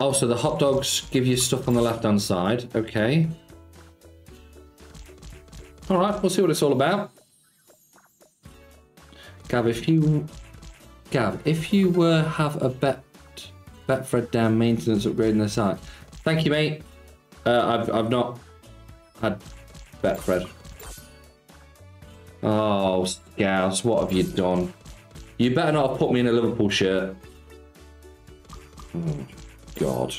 A: Oh, so the hot dogs give you stuff on the left-hand side. Okay. All right, we'll see what it's all about. Gav, if you Gav, if you were have a bet Betfred down maintenance upgrade in the site. Thank you, mate. Uh, I've I've not had Betfred. Oh, Scouse, what have you done? You better not have put me in a Liverpool shirt. Oh, God.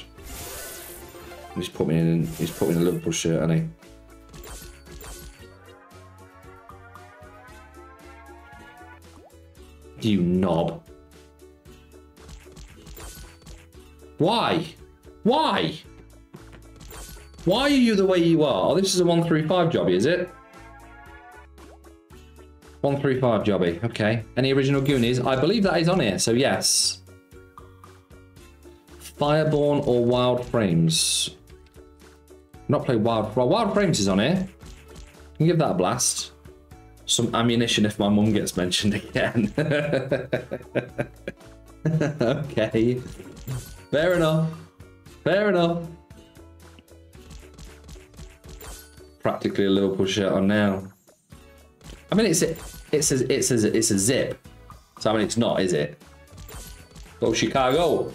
A: He's put me in. He's put me in a Liverpool shirt, hasn't he? You knob. Why? Why? Why are you the way you are? Oh, this is a 135 jobby, is it? 135 jobby, okay. Any original Goonies? I believe that is on here, so yes. Fireborn or Wild Frames? Not play Wild... Well, Wild Frames is on here. Can give that a blast. Some ammunition if my mum gets mentioned again. okay. Fair enough. Fair enough. Practically a Liverpool shirt on now. I mean, it's a, it's a, it's a, it's a zip. So I mean, it's not, is it? Go Chicago.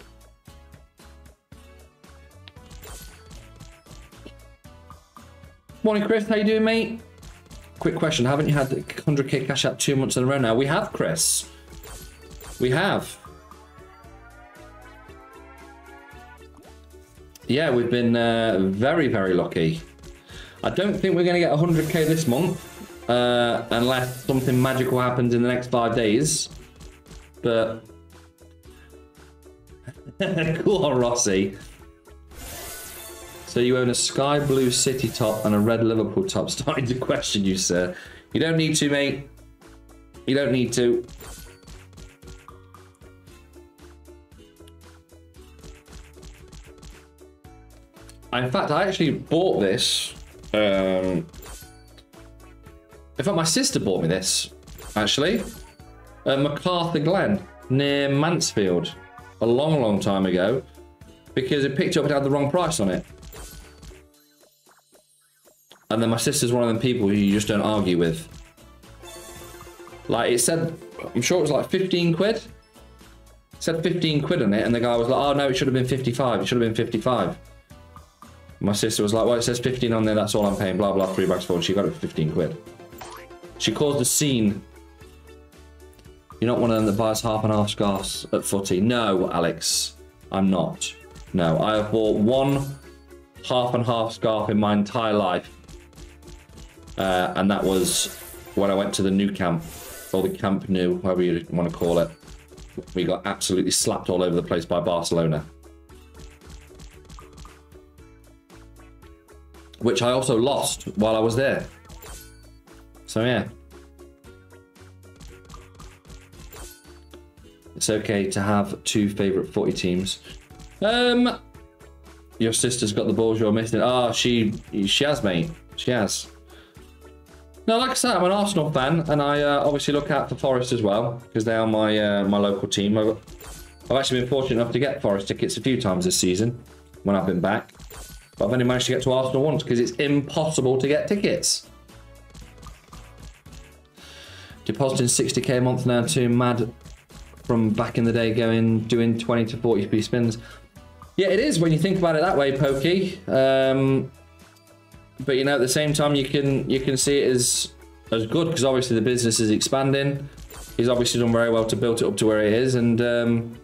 A: Morning, Chris. How you doing, mate? Quick question. Haven't you had 100k cash out two months in a row now? We have, Chris. We have. Yeah, we've been uh, very, very lucky. I don't think we're going to get 100k this month, uh, unless something magical happens in the next five days. But cool Rossi. So you own a sky blue city top and a red Liverpool top. Starting to question you, sir. You don't need to, mate. You don't need to. In fact, I actually bought this. Um, in fact, my sister bought me this, actually. At McArthurGlen, near Mansfield, a long, long time ago, because it picked up and had the wrong price on it. And then my sister's one of them people who you just don't argue with. Like, it said, I'm sure it was like 15 quid. It said 15 quid on it, and the guy was like, oh no, it should have been 55. It should have been 55. My sister was like, well, it says 15 on there, that's all I'm paying, blah, blah, three bags for, and she got it for 15 quid. She caused a scene. You're not one of them that buys half and half scarves at footy. No, Alex, I'm not. No, I have bought one half and half scarf in my entire life. Uh, and that was when I went to the Nou Camp, or the Camp Nou, whatever you want to call it. We got absolutely slapped all over the place by Barcelona. which I also lost while I was there. So yeah. It's okay to have two favourite footy teams. Um, your sister's got the balls you're missing. Ah, oh, she she has, mate. She has. No, like I said, I'm an Arsenal fan, and I uh, obviously look out for Forest as well because they are my uh, my local team. I've, I've actually been fortunate enough to get Forest tickets a few times this season when I've been back. But I've only managed to get to Arsenal once because it's impossible to get tickets. Depositing 60k a month now too mad from back in the day going doing 20 to 40p spins. Yeah, it is when you think about it that way, Pokey. Um, but you know, at the same time, you can you can see it as as good because obviously the business is expanding. He's obviously done very well to build it up to where it is, and um,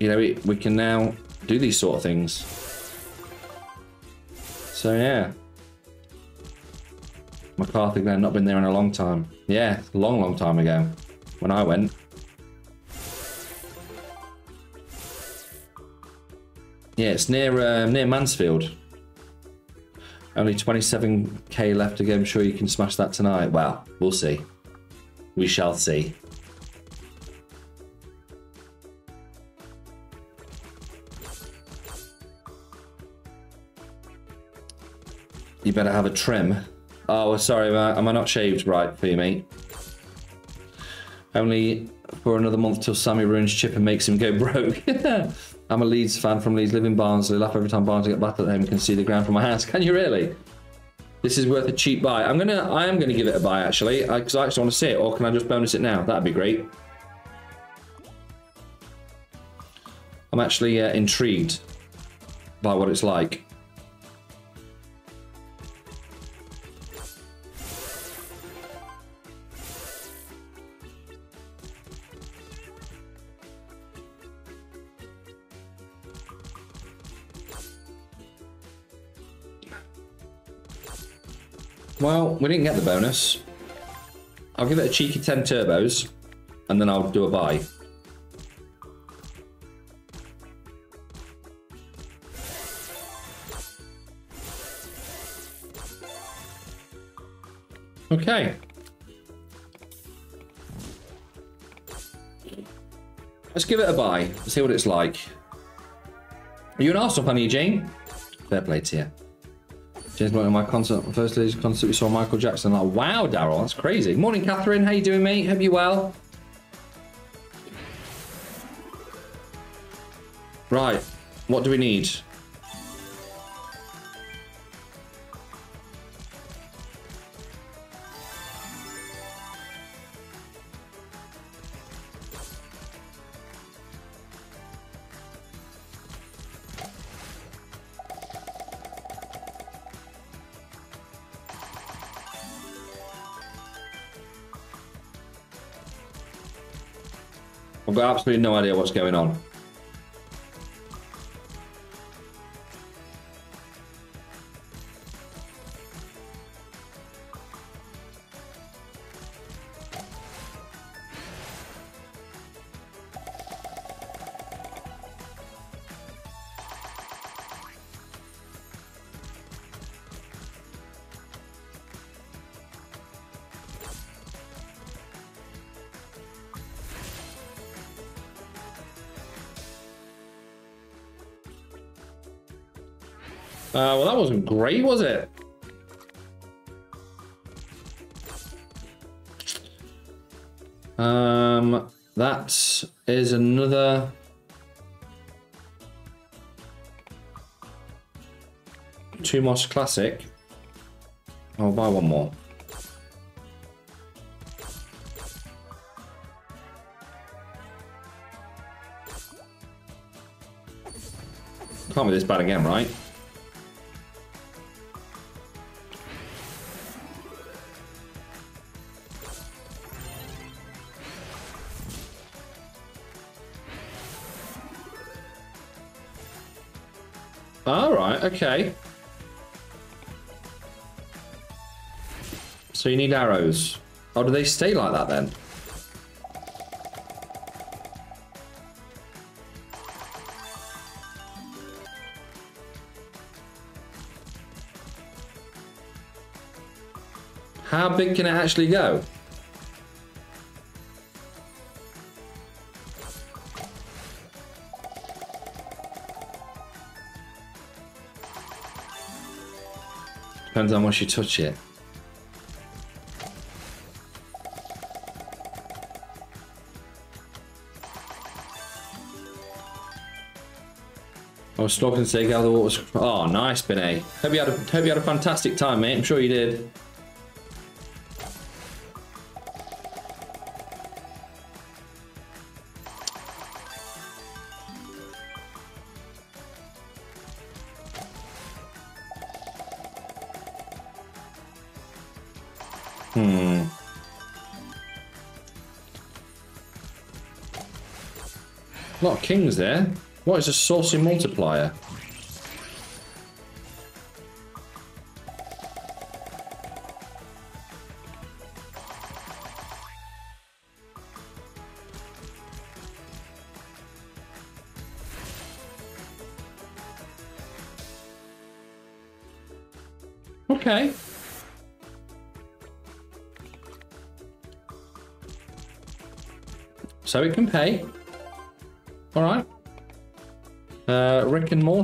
A: you know, we, we can now do these sort of things. So yeah. McArthurGlen, not been there in a long time. Yeah, long, long time ago when I went. Yeah, it's near uh, near Mansfield. Only 27k left to go. I'm sure you can smash that tonight. Well, we'll see. We shall see. You better have a trim. Oh, sorry, am I, am I not shaved right for you, mate? Only for another month till Sammy ruins Chip and makes him go broke. I'm a Leeds fan from Leeds, live in Barnsley. Laugh every time Barnsley get battered at home and can see the ground from my house. Can you really? This is worth a cheap buy. I'm gonna, I am gonna give it a buy actually, because I, I, actually want to see it. Or can I just bonus it now? That'd be great. I'm actually uh, intrigued by what it's like. We didn't get the bonus. I'll give it a cheeky 10 turbos, and then I'll do a buy. Okay. Let's give it a buy. Let's see what it's like. Are you an Arsenal fan, Eugene? Fair play to you. James in my concert, first day's concert, we saw Michael Jackson. Like, wow, Daryl, that's crazy. Morning, Catherine. How you doing, mate? Hope you well. Right. What do we need? Absolutely no idea what's going on. Great, was it? Um, that is another. Two Moss Classic. I'll buy one more. Can't be this bad again, right? Right, okay. So you need arrows. Oh, do they stay like that then? How big can it actually go? Depends on much you touch it. I was talking to say gather what. Oh, nice, Benay. Hope you had a hope you had a fantastic time, mate. I'm sure you did. Kings there. What is a saucy multiplier?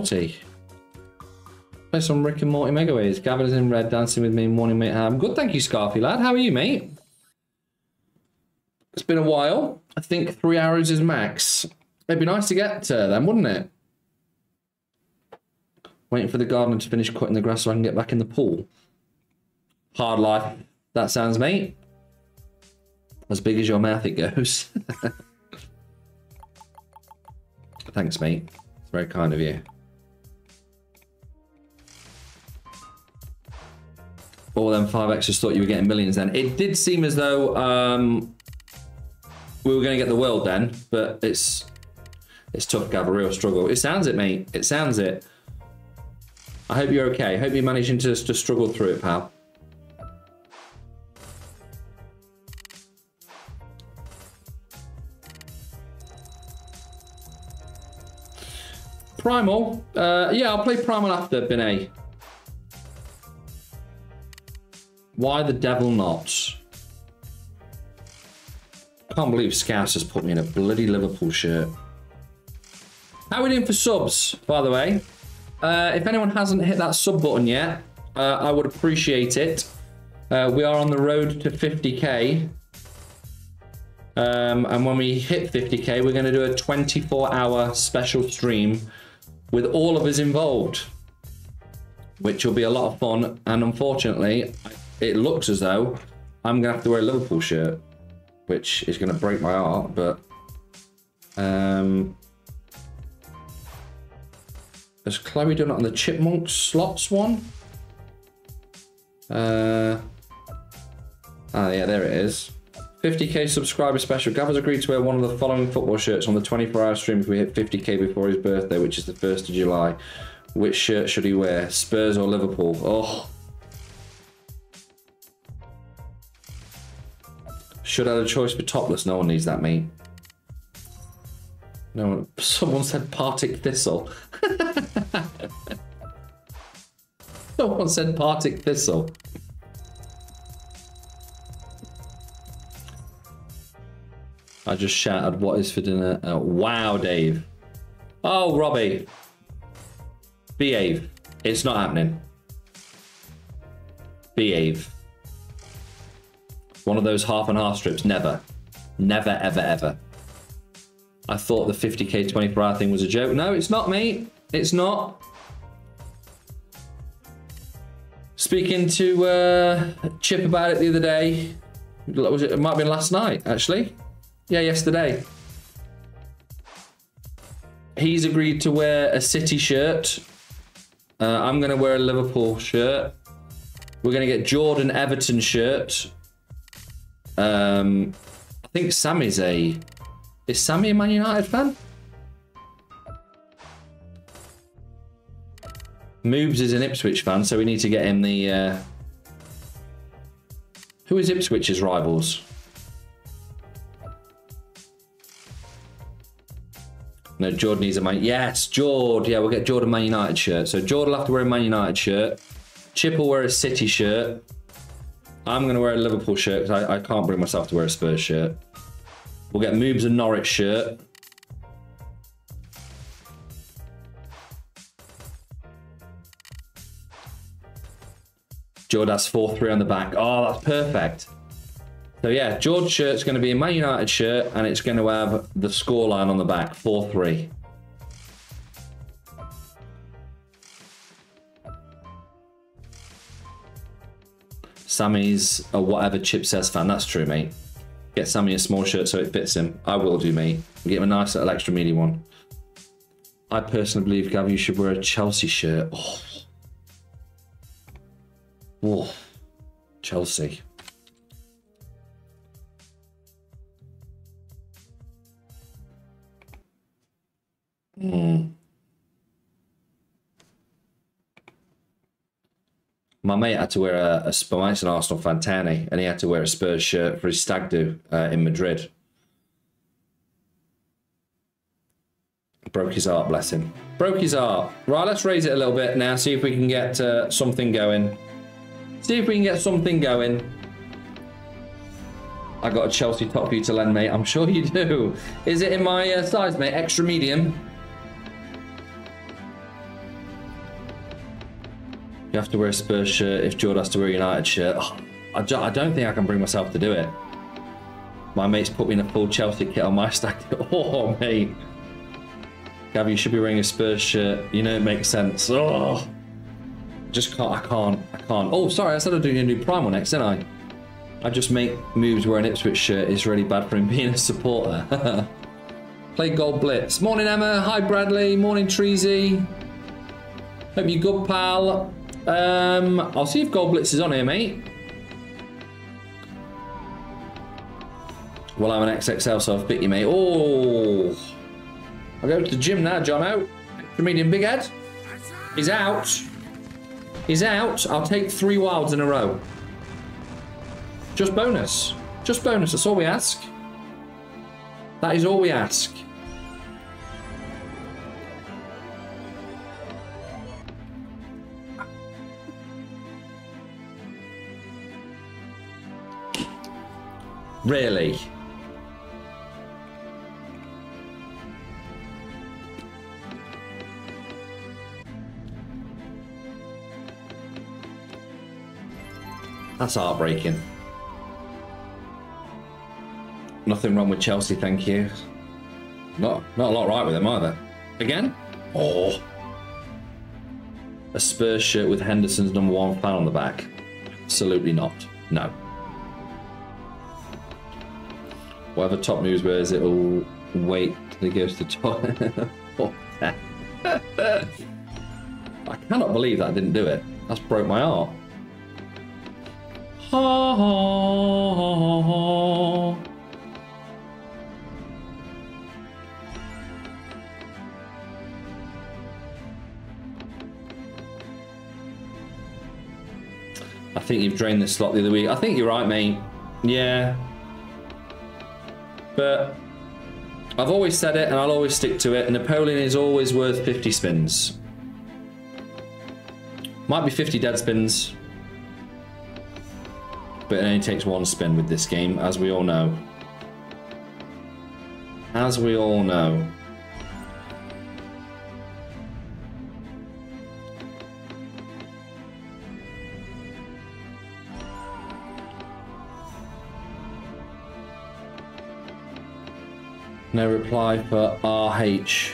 A: Morty. Play some Rick and Morty Megaways. Gavin is in red, dancing with me, morning mate. I'm good, thank you, Scarfy lad. How are you, mate? It's been a while. I think three hours is max. It'd be nice to get to them, wouldn't it? Waiting for the gardener to finish cutting the grass so I can get back in the pool. Hard life. That sounds, mate. As big as your mouth it goes. Thanks, mate. It's very kind of you. all them five extras thought you were getting millions then. It did seem as though um, we were going to get the world then, but it's it's tough, Gav, a real struggle. It sounds it, mate. It sounds it. I hope you're okay. Hope you're managing to, to struggle through it, pal. Primal. Uh, yeah, I'll play Primal after Binet. Why the devil not? I can't believe Scouse has put me in a bloody Liverpool shirt. How are we doing for subs, by the way? Uh, if anyone hasn't hit that sub button yet, uh, I would appreciate it. Uh, we are on the road to 50k. Um, and when we hit 50k, we're going to do a 24 hour special stream with all of us involved, which will be a lot of fun. And unfortunately, it looks as though I'm going to have to wear a Liverpool shirt, which is going to break my heart, but. Um, has Chloe done it on the Chipmonkz slots one? Uh, ah, yeah, there it is. 50k subscriber special. Gav has agreed to wear one of the following football shirts on the 24 hour stream if we hit 50k before his birthday, which is the 1st of July. Which shirt should he wear? Spurs or Liverpool? Oh. Should I have a choice for topless? No one needs that, mate. No one. Someone said Partick Thistle. Someone said Partick Thistle. I just shouted, what is for dinner? Oh, wow, Dave. Oh, Robbie. Behave. It's not happening. Behave. One of those half and half strips. Never. Never, ever, ever. I thought the 50k 24 hour thing was a joke. No, it's not, mate. It's not. Speaking to uh, Chip about it the other day. Was it, it might have been last night, actually. Yeah, yesterday. He's agreed to wear a City shirt. Uh, I'm going to wear a Liverpool shirt. We're going to get Jordan Everton shirt. Um, I think Sammy's a... Is Sammy a Man United fan? Moobs is an Ipswich fan, so we need to get him the... Uh... Who is Ipswich's rivals? No, Jordan needs a Man. Yes, Jord. Yeah, we'll get Jordan Man United shirt. So Jordan will have to wear a Man United shirt. Chip will wear a City shirt. I'm going to wear a Liverpool shirt because I, I, can't bring myself to wear a Spurs shirt. We'll get Moobs a Norwich shirt. Jord has 4-3 on the back. Oh, that's perfect. So yeah, George shirt's going to be a Man United shirt, and it's going to have the scoreline on the back, 4-3. Sammy's a whatever Chip says fan. That's true, mate. Get Sammy a small shirt so it fits him. I will do, mate. Get him a nice little extra medium one. I personally believe, Gav, you should wear a Chelsea shirt. Oh. Oh. Chelsea. Mm. My mate had to wear a, a my mate's an Arsenal fan, Tanny, and he had to wear a Spurs shirt for his stag do uh, in Madrid. Broke his heart, bless him. Broke his heart. Right, let's raise it a little bit now, see if we can get uh, something going. See if we can get something going. I got a Chelsea top for you to lend, mate. I'm sure you do. Is it in my uh, size, mate? Extra medium? You have to wear a Spurs shirt if George has to wear a United shirt. Oh, I, I don't think I can bring myself to do it. My mate's put me in a full Chelsea kit on my stack. Oh, mate. Gabby, you should be wearing a Spurs shirt. You know it makes sense. Oh, just can't. I can't. I can't. Oh, sorry. I said I'd do a new Primal next, didn't I? I just make moves wearing Ipswich shirt is really bad for him being a supporter. Play Gold Blitz. Morning, Emma. Hi, Bradley. Morning, Treasy. Hope you're good, pal. Um, I'll see if Gold Blitz is on here, mate. Well, I'm an XXL, so I've bit you, mate. Oh, I'll go to the gym now, John out. Medium big head. He's out. He's out. I'll take three wilds in a row. Just bonus. Just bonus. That's all we ask. That is all we ask. Really? That's heartbreaking. Nothing wrong with Chelsea, thank you. Not, not a lot right with them either. Again? Oh. A Spurs shirt with Henderson's number one fan on the back. Absolutely not. No. Whatever top news wears, it'll wait till he goes to top. I cannot believe that I didn't do it. That's broke my heart. Ha ha ha ha. I think you've drained this slot the other week. I think you're right, mate. Yeah. But I've always said it and I'll always stick to it. Napoleon is always worth 50 spins. Might be 50 dead spins. But it only takes one spin with this game, as we all know. As we all know. No reply for RH.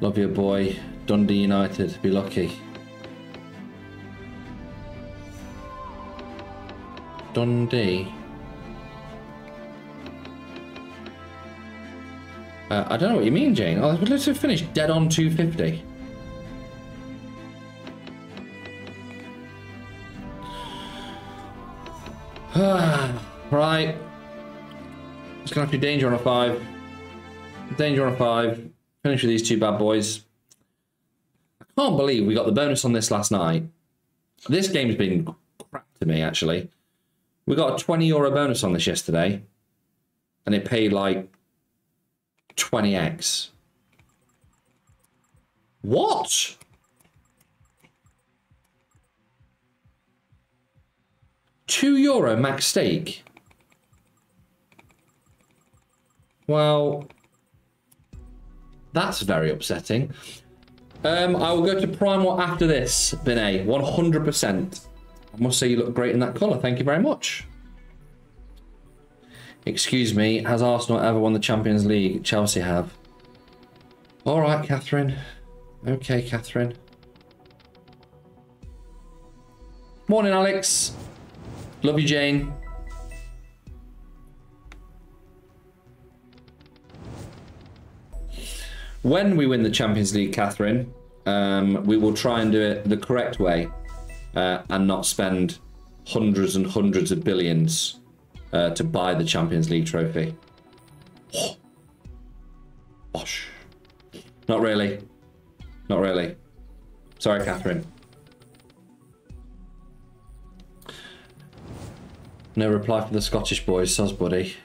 A: Love your boy. Dundee United. Be lucky. Dundee. Uh, I don't know what you mean, Jane. Oh, let's finish dead on 250. right. Gonna have to danger on a five. Danger on a five. Finish with these two bad boys. I can't believe we got the bonus on this last night. This game's been crap to me, actually. We got a 20 euro bonus on this yesterday. And it paid like 20x. What? Two euro max stake. Well, that's very upsetting. Um, I will go to Primal after this, Binet, 100%. I must say you look great in that colour. Thank you very much. Excuse me, has Arsenal ever won the Champions League? Chelsea have. All right, Catherine. Okay, Catherine. Morning, Alex. Love you, Jane. When we win the Champions League, Catherine, um, we will try and do it the correct way uh, and not spend hundreds and hundreds of billions uh, to buy the Champions League trophy. Gosh. Not really. Not really. Sorry, Catherine. No reply for the Scottish boys, soz buddy.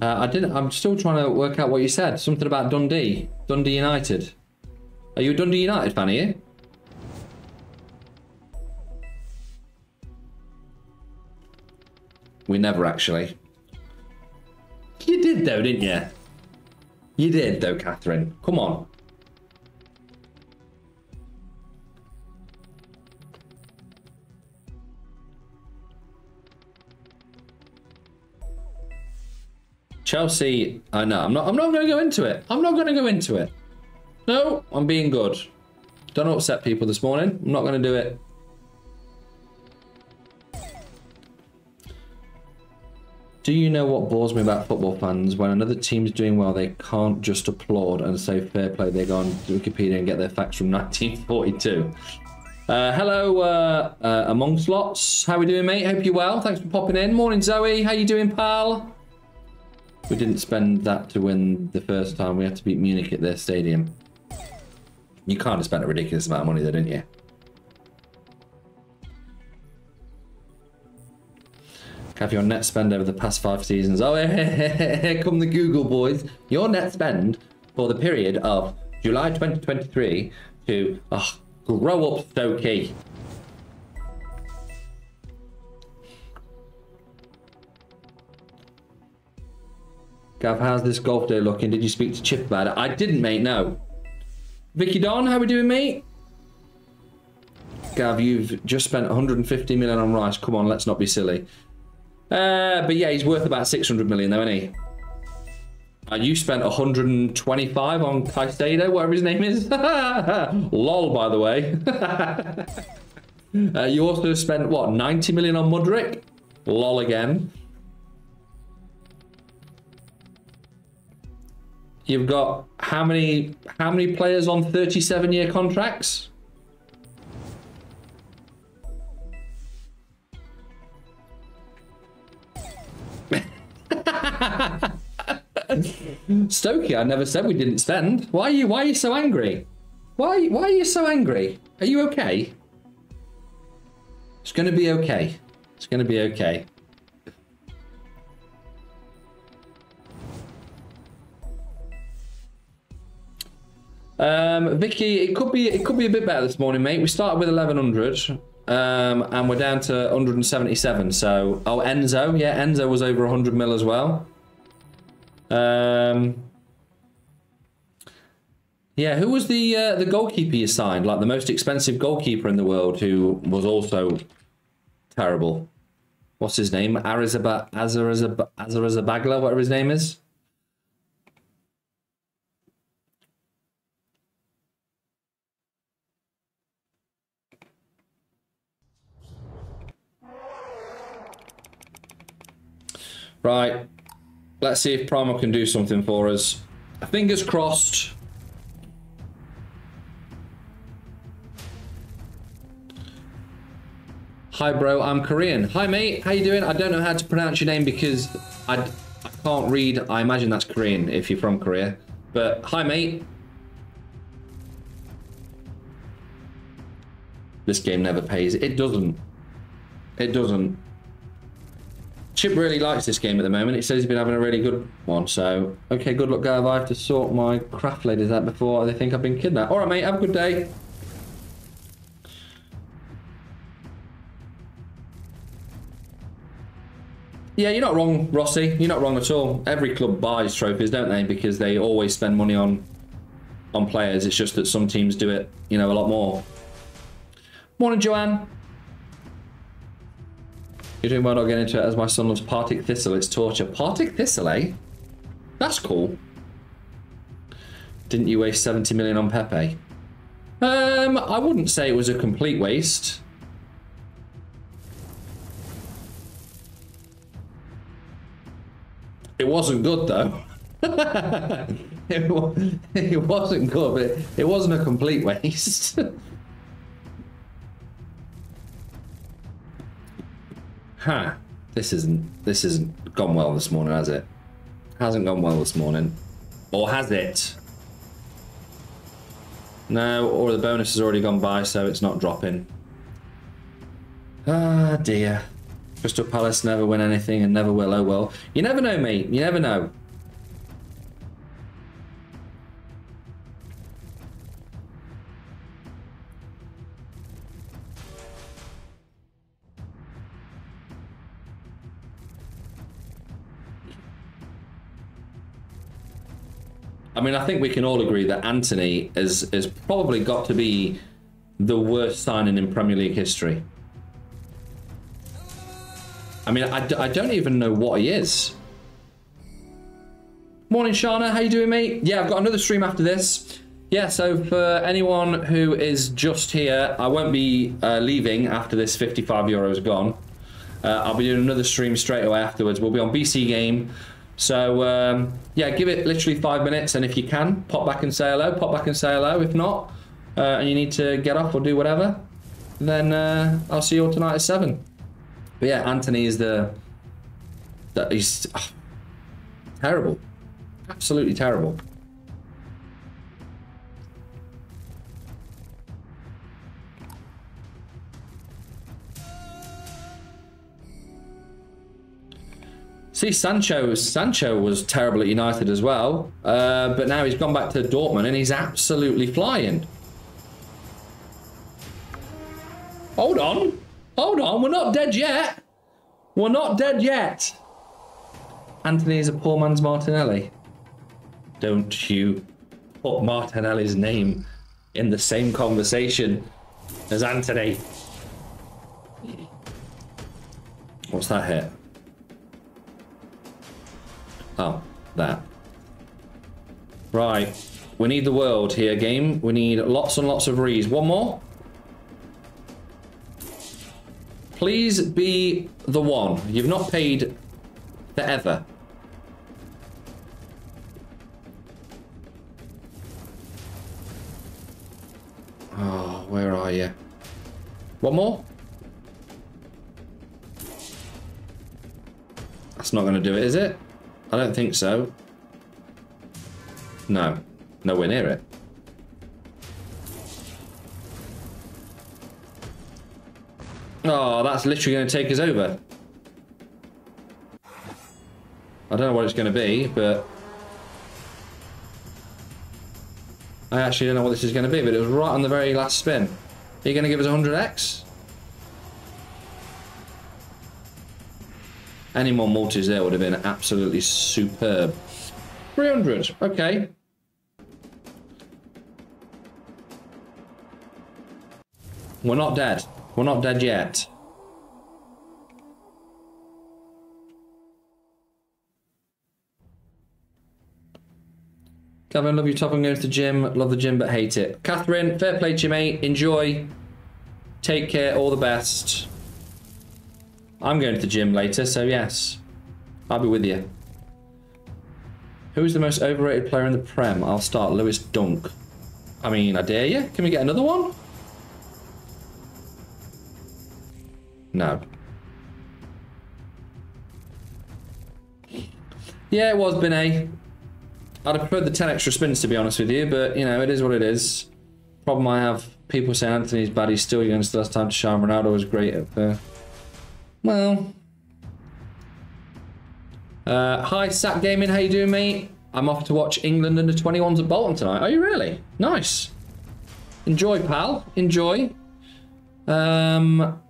A: Uh, I didn't. I'm still trying to work out what you said. Something about Dundee, Dundee United. Are you a Dundee United fan? Are you? We never actually. You did though, didn't you? You did though, Catherine. Come on. Chelsea, I know. I'm not. I'm not going to go into it. I'm not going to go into it. No, I'm being good. Don't upset people this morning. I'm not going to do it. Do you know what bores me about football fans? When another team's doing well, they can't just applaud and say fair play. They go on Wikipedia and get their facts from 1942. Uh, hello, uh, uh, amongst lots. How are we doing, mate? Hope you're well. Thanks for popping in. Morning, Zoe. How you doing, pal? We didn't spend that to win the first time. We had to beat Munich at their stadium. You can't have spent a ridiculous amount of money there, didn't you? Have your net spend over the past five seasons. Oh, here come the Google boys. Your net spend for the period of July 2023 to oh, grow up, Stokey. Gav, how's this golf day looking? Did you speak to Chip about it? I didn't, mate, no. Vicky Don, how we doing, mate? Gav, you've just spent 150 million on Rice. Come on, let's not be silly. Uh, but yeah, he's worth about 600 million though, isn't he? Uh, you spent 125 on Caicedo, whatever his name is. Lol, by the way. uh, you also spent, what, 90 million on Mudryk? Lol again. You've got how many how many players on 37 year contracts? Stokey, I never said we didn't spend. Why are you why are you so angry? Why why are you so angry? Are you okay? It's gonna be okay. It's gonna be okay. Um, Vicky, it could be it could be a bit better this morning, mate. We started with 1100, um, and we're down to 177. So, oh, Enzo, yeah, Enzo was over 100 mil as well. Um, yeah, who was the uh, the goalkeeper you signed? Like the most expensive goalkeeper in the world, who was also terrible. What's his name? Arizaba Azarazabagla, whatever his name is. Right. Let's see if Primal can do something for us. Fingers crossed. Hi, bro. I'm Korean. Hi, mate. How you doing? I don't know how to pronounce your name because I, I can't read. I imagine that's Korean if you're from Korea. But hi, mate. This game never pays. It doesn't. It doesn't. Chip really likes this game at the moment. He says he's been having a really good one. So, okay, good luck, Gav. I have to sort my craft ladies out before they think I've been kidnapped. All right, mate. Have a good day. Yeah, you're not wrong, Rossi. You're not wrong at all. Every club buys trophies, don't they? Because they always spend money on on players. It's just that some teams do it, you know, a lot more. Morning, Joanne. You're doing well not getting into it as my son loves Partick Thistle. It's torture. Partick Thistle, eh? That's cool. Didn't you waste 70 million on Pepe? Um, I wouldn't say it was a complete waste. It wasn't good though. it, it wasn't good, but it, it wasn't a complete waste. Huh. This isn't this isn't gone well this morning, has it? Hasn't gone well this morning. Or has it? No, or the bonus has already gone by, so it's not dropping. Ah, dear. Crystal Palace never win anything and never will. Oh well. You never know, mate. You never know. I mean, I think we can all agree that Antony has, has probably got to be the worst signing in Premier League history. I mean, I, I don't even know what he is. Morning, Shana. How you doing, mate? Yeah, I've got another stream after this. Yeah, so for anyone who is just here, I won't be uh, leaving after this 55 euros gone. Uh, I'll be doing another stream straight away afterwards. We'll be on BC Game. So um, yeah, give it literally five minutes, and if you can, pop back and say hello. Pop back and say hello. If not, uh, and you need to get off or do whatever, then uh, I'll see you all tonight at seven. But yeah, Antony is the that he's oh, terrible, absolutely terrible. See, Sancho, Sancho was terrible at United as well, uh, but now he's gone back to Dortmund and he's absolutely flying. Hold on, hold on, we're not dead yet. We're not dead yet. Antony is a poor man's Martinelli. Don't you put Martinelli's name in the same conversation as Antony. What's that hit? Oh, that. Right. We need the world here, game. We need lots and lots of rees. One more. Please be the one. You've not paid forever. Oh, where are you? One more? That's not going to do it, is it? I don't think so. No. Nowhere near it. Oh, that's literally going to take us over. I don't know what it's going to be, but... I actually don't know what this is going to be, but it was right on the very last spin. Are you going to give us 100x? Any more multis there would have been absolutely superb. 300, okay. We're not dead. We're not dead yet. Gavin, love you top. I'm going to the gym. Love the gym, but hate it. Catherine, fair play to you, mate. Enjoy. Take care. All the best. I'm going to the gym later, so yes. I'll be with you. Who is the most overrated player in the Prem? I'll start. Lewis Dunk. I mean, I dare you. Can we get another one? No. Yeah, it was Binet. I'd have preferred the 10 extra spins, to be honest with you, but, you know, it is what it is. Problem I have, people say Antony's bad, he's still young, still has time to shine. Ronaldo was great at the... Well... Uh, hi, Sack Gaming, how you doing, mate? I'm off to watch England under 21s at Bolton tonight. Are you really? Nice. Enjoy, pal. Enjoy. Um,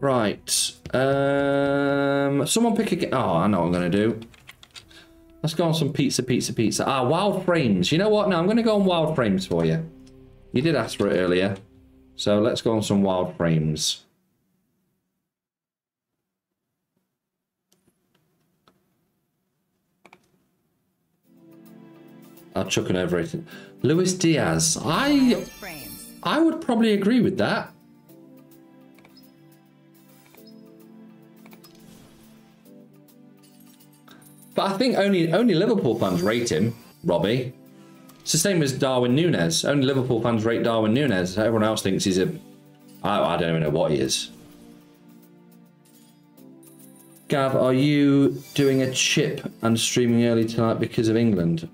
A: right. Um, someone pick a... game. Oh, I know what I'm going to do. Let's go on some pizza, pizza, pizza. Ah, wild frames. You know what? Now I'm going to go on wild frames for you. You did ask for it earlier. So let's go on some wild frames. I'll chuck an overrated. Luis Diaz. I I would probably agree with that. But I think only only Liverpool fans rate him, Robbie. It's the same as Darwin Nunez. Only Liverpool fans rate Darwin Nunez. Everyone else thinks he's a... I, I don't even know what he is. Gav, are you doing a chip and streaming early tonight because of England?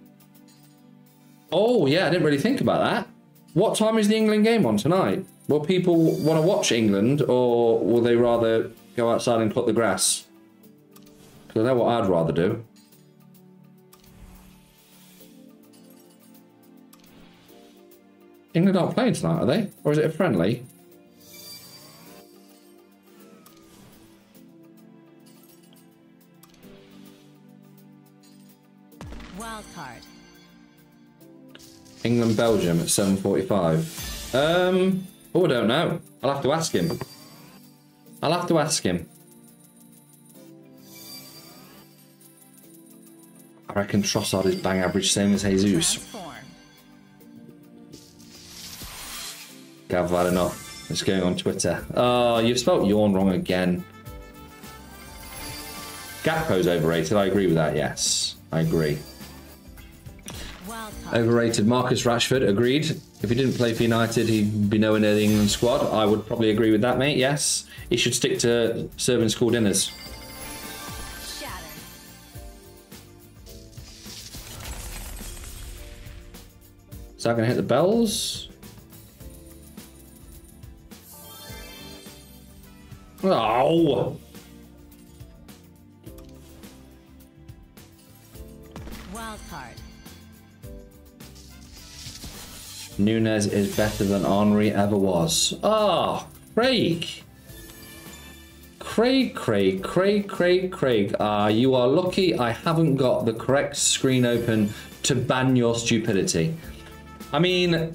A: Oh, yeah, I didn't really think about that. What time is the England game on tonight? Will people want to watch England or will they rather go outside and cut the grass? Because I know what I'd rather do. England aren't playing tonight, are they? Or is it a friendly? England Belgium at 7:45. Um, oh, I don't know. I'll have to ask him. I'll have to ask him. I reckon Trossard is bang average, same as Jesus. Gav, I don't know. It's going on Twitter. Oh, you've spelt yawn wrong again. Gakpo's overrated. I agree with that. Yes, I agree. Overrated. Marcus Rashford. Agreed. If he didn't play for United, he'd be nowhere near the England squad. I would probably agree with that, mate. Yes, he should stick to serving school dinners. Is that going to hit the bells? Oh!
C: Wild card.
A: Nunez is better than Henry ever was. Ah, Craig. Craig, Craig, Craig, Craig, Craig. Ah, you are lucky I haven't got the correct screen open to ban your stupidity. I mean,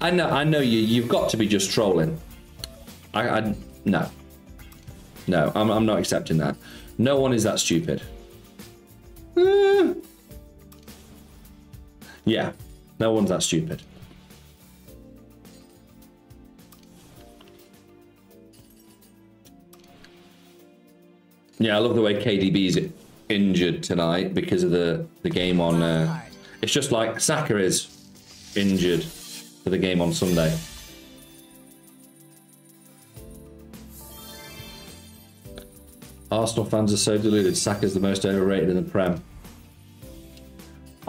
A: I know, I know you. You've got to be just trolling. I, I no, no. I'm, I'm not accepting that. No one is that stupid. Eh. Yeah, no one's that stupid. Yeah, I love the way KDB's injured tonight because of the, the game on. Uh, it's just like Saka is injured for the game on Sunday. Arsenal fans are so deluded. Saka's the most overrated in the Prem.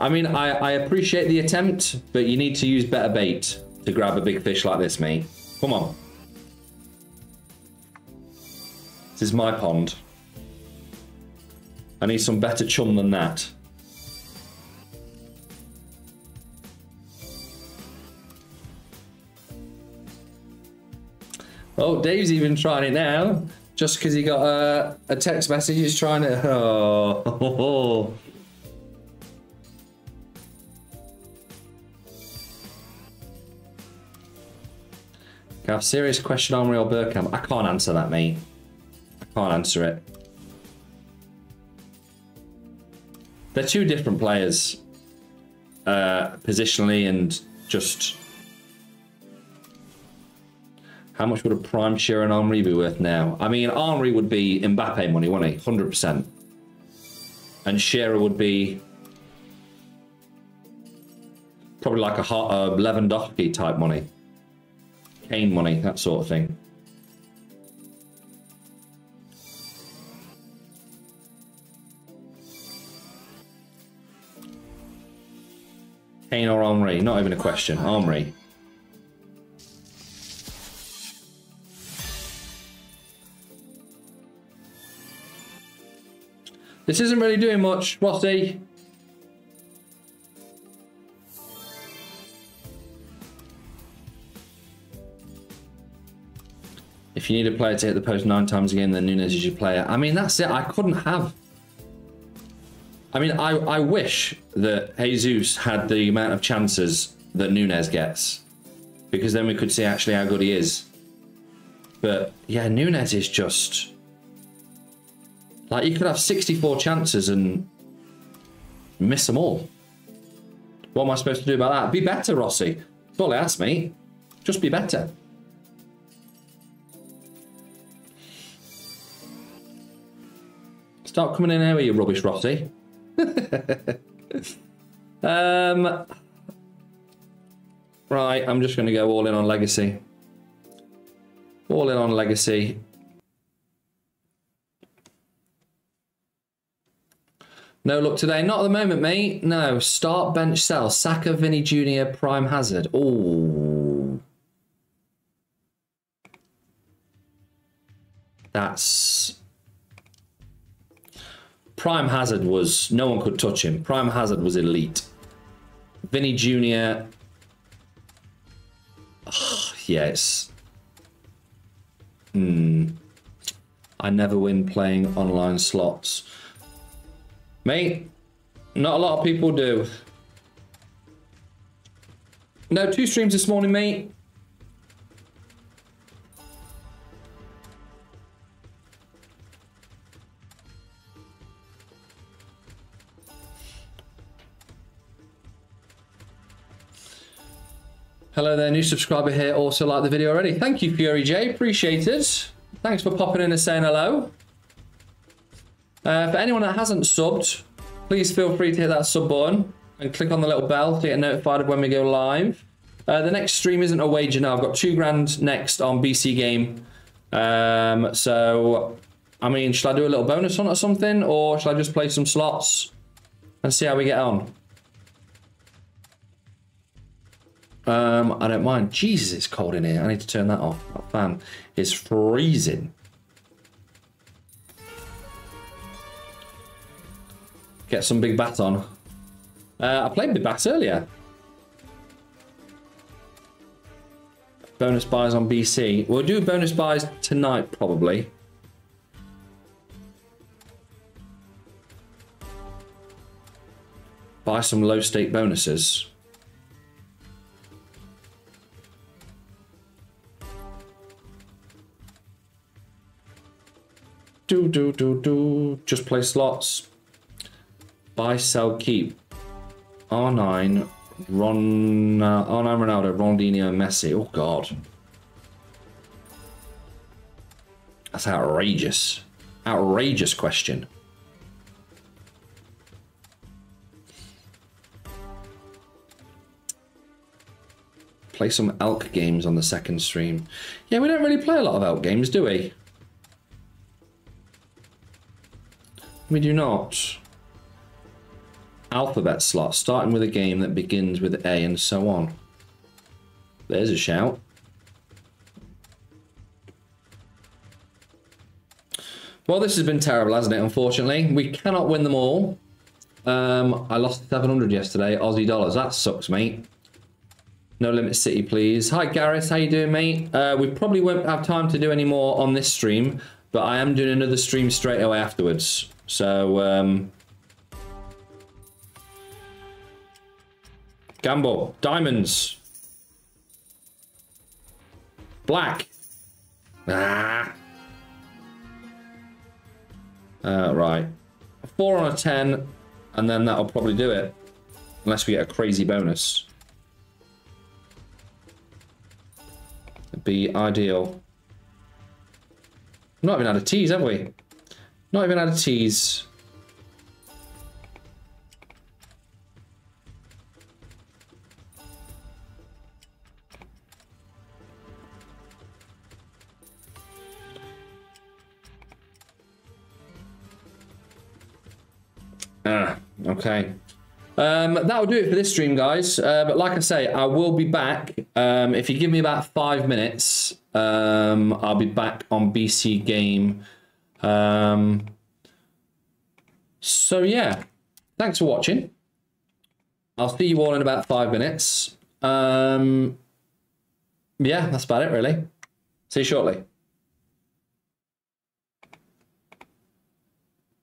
A: I mean, I, I appreciate the attempt, but you need to use better bait to grab a big fish like this, mate. Come on. This is my pond. I need some better chum than that. Oh, Dave's even trying it now. Just because he got a, a text message, he's trying it. Oh. Have serious question on Real Burkham. I can't answer that, mate. I can't answer it. They're two different players, uh, positionally and just. How much would a prime Shearer and Henry be worth now? I mean, Henry would be Mbappe money, wouldn't he? Hundred percent. And Shearer would be probably like a, a Lewandowski type money, Kane money, that sort of thing. Kane or Henry? Not even a question. Henry. This isn't really doing much, Rossi. If you need a player to hit the post nine times a game, then Nunez is your player. I mean, that's it. I couldn't have I mean, I, I wish that Jesus had the amount of chances that Nunez gets, because then we could see actually how good he is. But yeah, Nunez is just like you could have 64 chances and miss them all. What am I supposed to do about that? Be better, Rossi. That's all I ask me. Just be better. Start coming in here with your rubbish, Rossi. um, right, I'm just going to go all in on legacy. All in on legacy. No look today. Not at the moment, mate. No. Start, bench, sell. Saka, Vini Jr., Prime Hazard. Oh. That's Prime Hazard was no one could touch him. Prime Hazard was elite. Vini Jr. Oh, yes. Hmm. I never win playing online slots. Mate, not a lot of people do. No, two streams this morning, mate. Hello there, new subscriber here. Also like the video already. Thank you, Fury J. Appreciate it. Thanks for popping in and saying hello. Uh, for anyone that hasn't subbed, please feel free to hit that sub button and click on the little bell to get notified of when we go live. Uh, the next stream isn't a wager now. I've got two grand next on BC Game. Um, so, I mean, should I do a little bonus on or something? Or should I just play some slots and see how we get on? Um, I don't mind. Jesus, it's cold in here. I need to turn that off. That fan is freezing. Get some big bat on. Uh, I played big bat earlier. Bonus buys on BC. We'll do bonus buys tonight, probably. Buy some low stake bonuses. Do, do, do, do. Just play slots. Buy, sell, keep. R9, Ron, uh, R9 Ronaldo, Ronaldinho, Messi. Oh, God. That's outrageous. Outrageous question. Play some Elk games on the second stream. Yeah, we don't really play a lot of Elk games, do we? We do not. Alphabet slot, starting with a game that begins with A and so on. There's a shout. Well, this has been terrible, hasn't it? Unfortunately, we cannot win them all. Um, I lost 700 yesterday, Aussie dollars. That sucks, mate. Nolimit City, please. Hi, Gareth. How you doing, mate? Uh, we probably won't have time to do any more on this stream, but I am doing another stream straight away afterwards. So, um, Gamble. Diamonds. Black. Ah. Uh, right. Four on a ten, and then that'll probably do it. Unless we get a crazy bonus. It'd be ideal. Not even had a tease, have we? Not even had a tease. Ah, okay. Um, that'll do it for this stream, guys. Uh, but like I say, I will be back. Um, if you give me about five minutes, um, I'll be back on BC Game. Um, so, yeah. Thanks for watching. I'll see you all in about five minutes. Um, yeah, that's about it, really. See you shortly.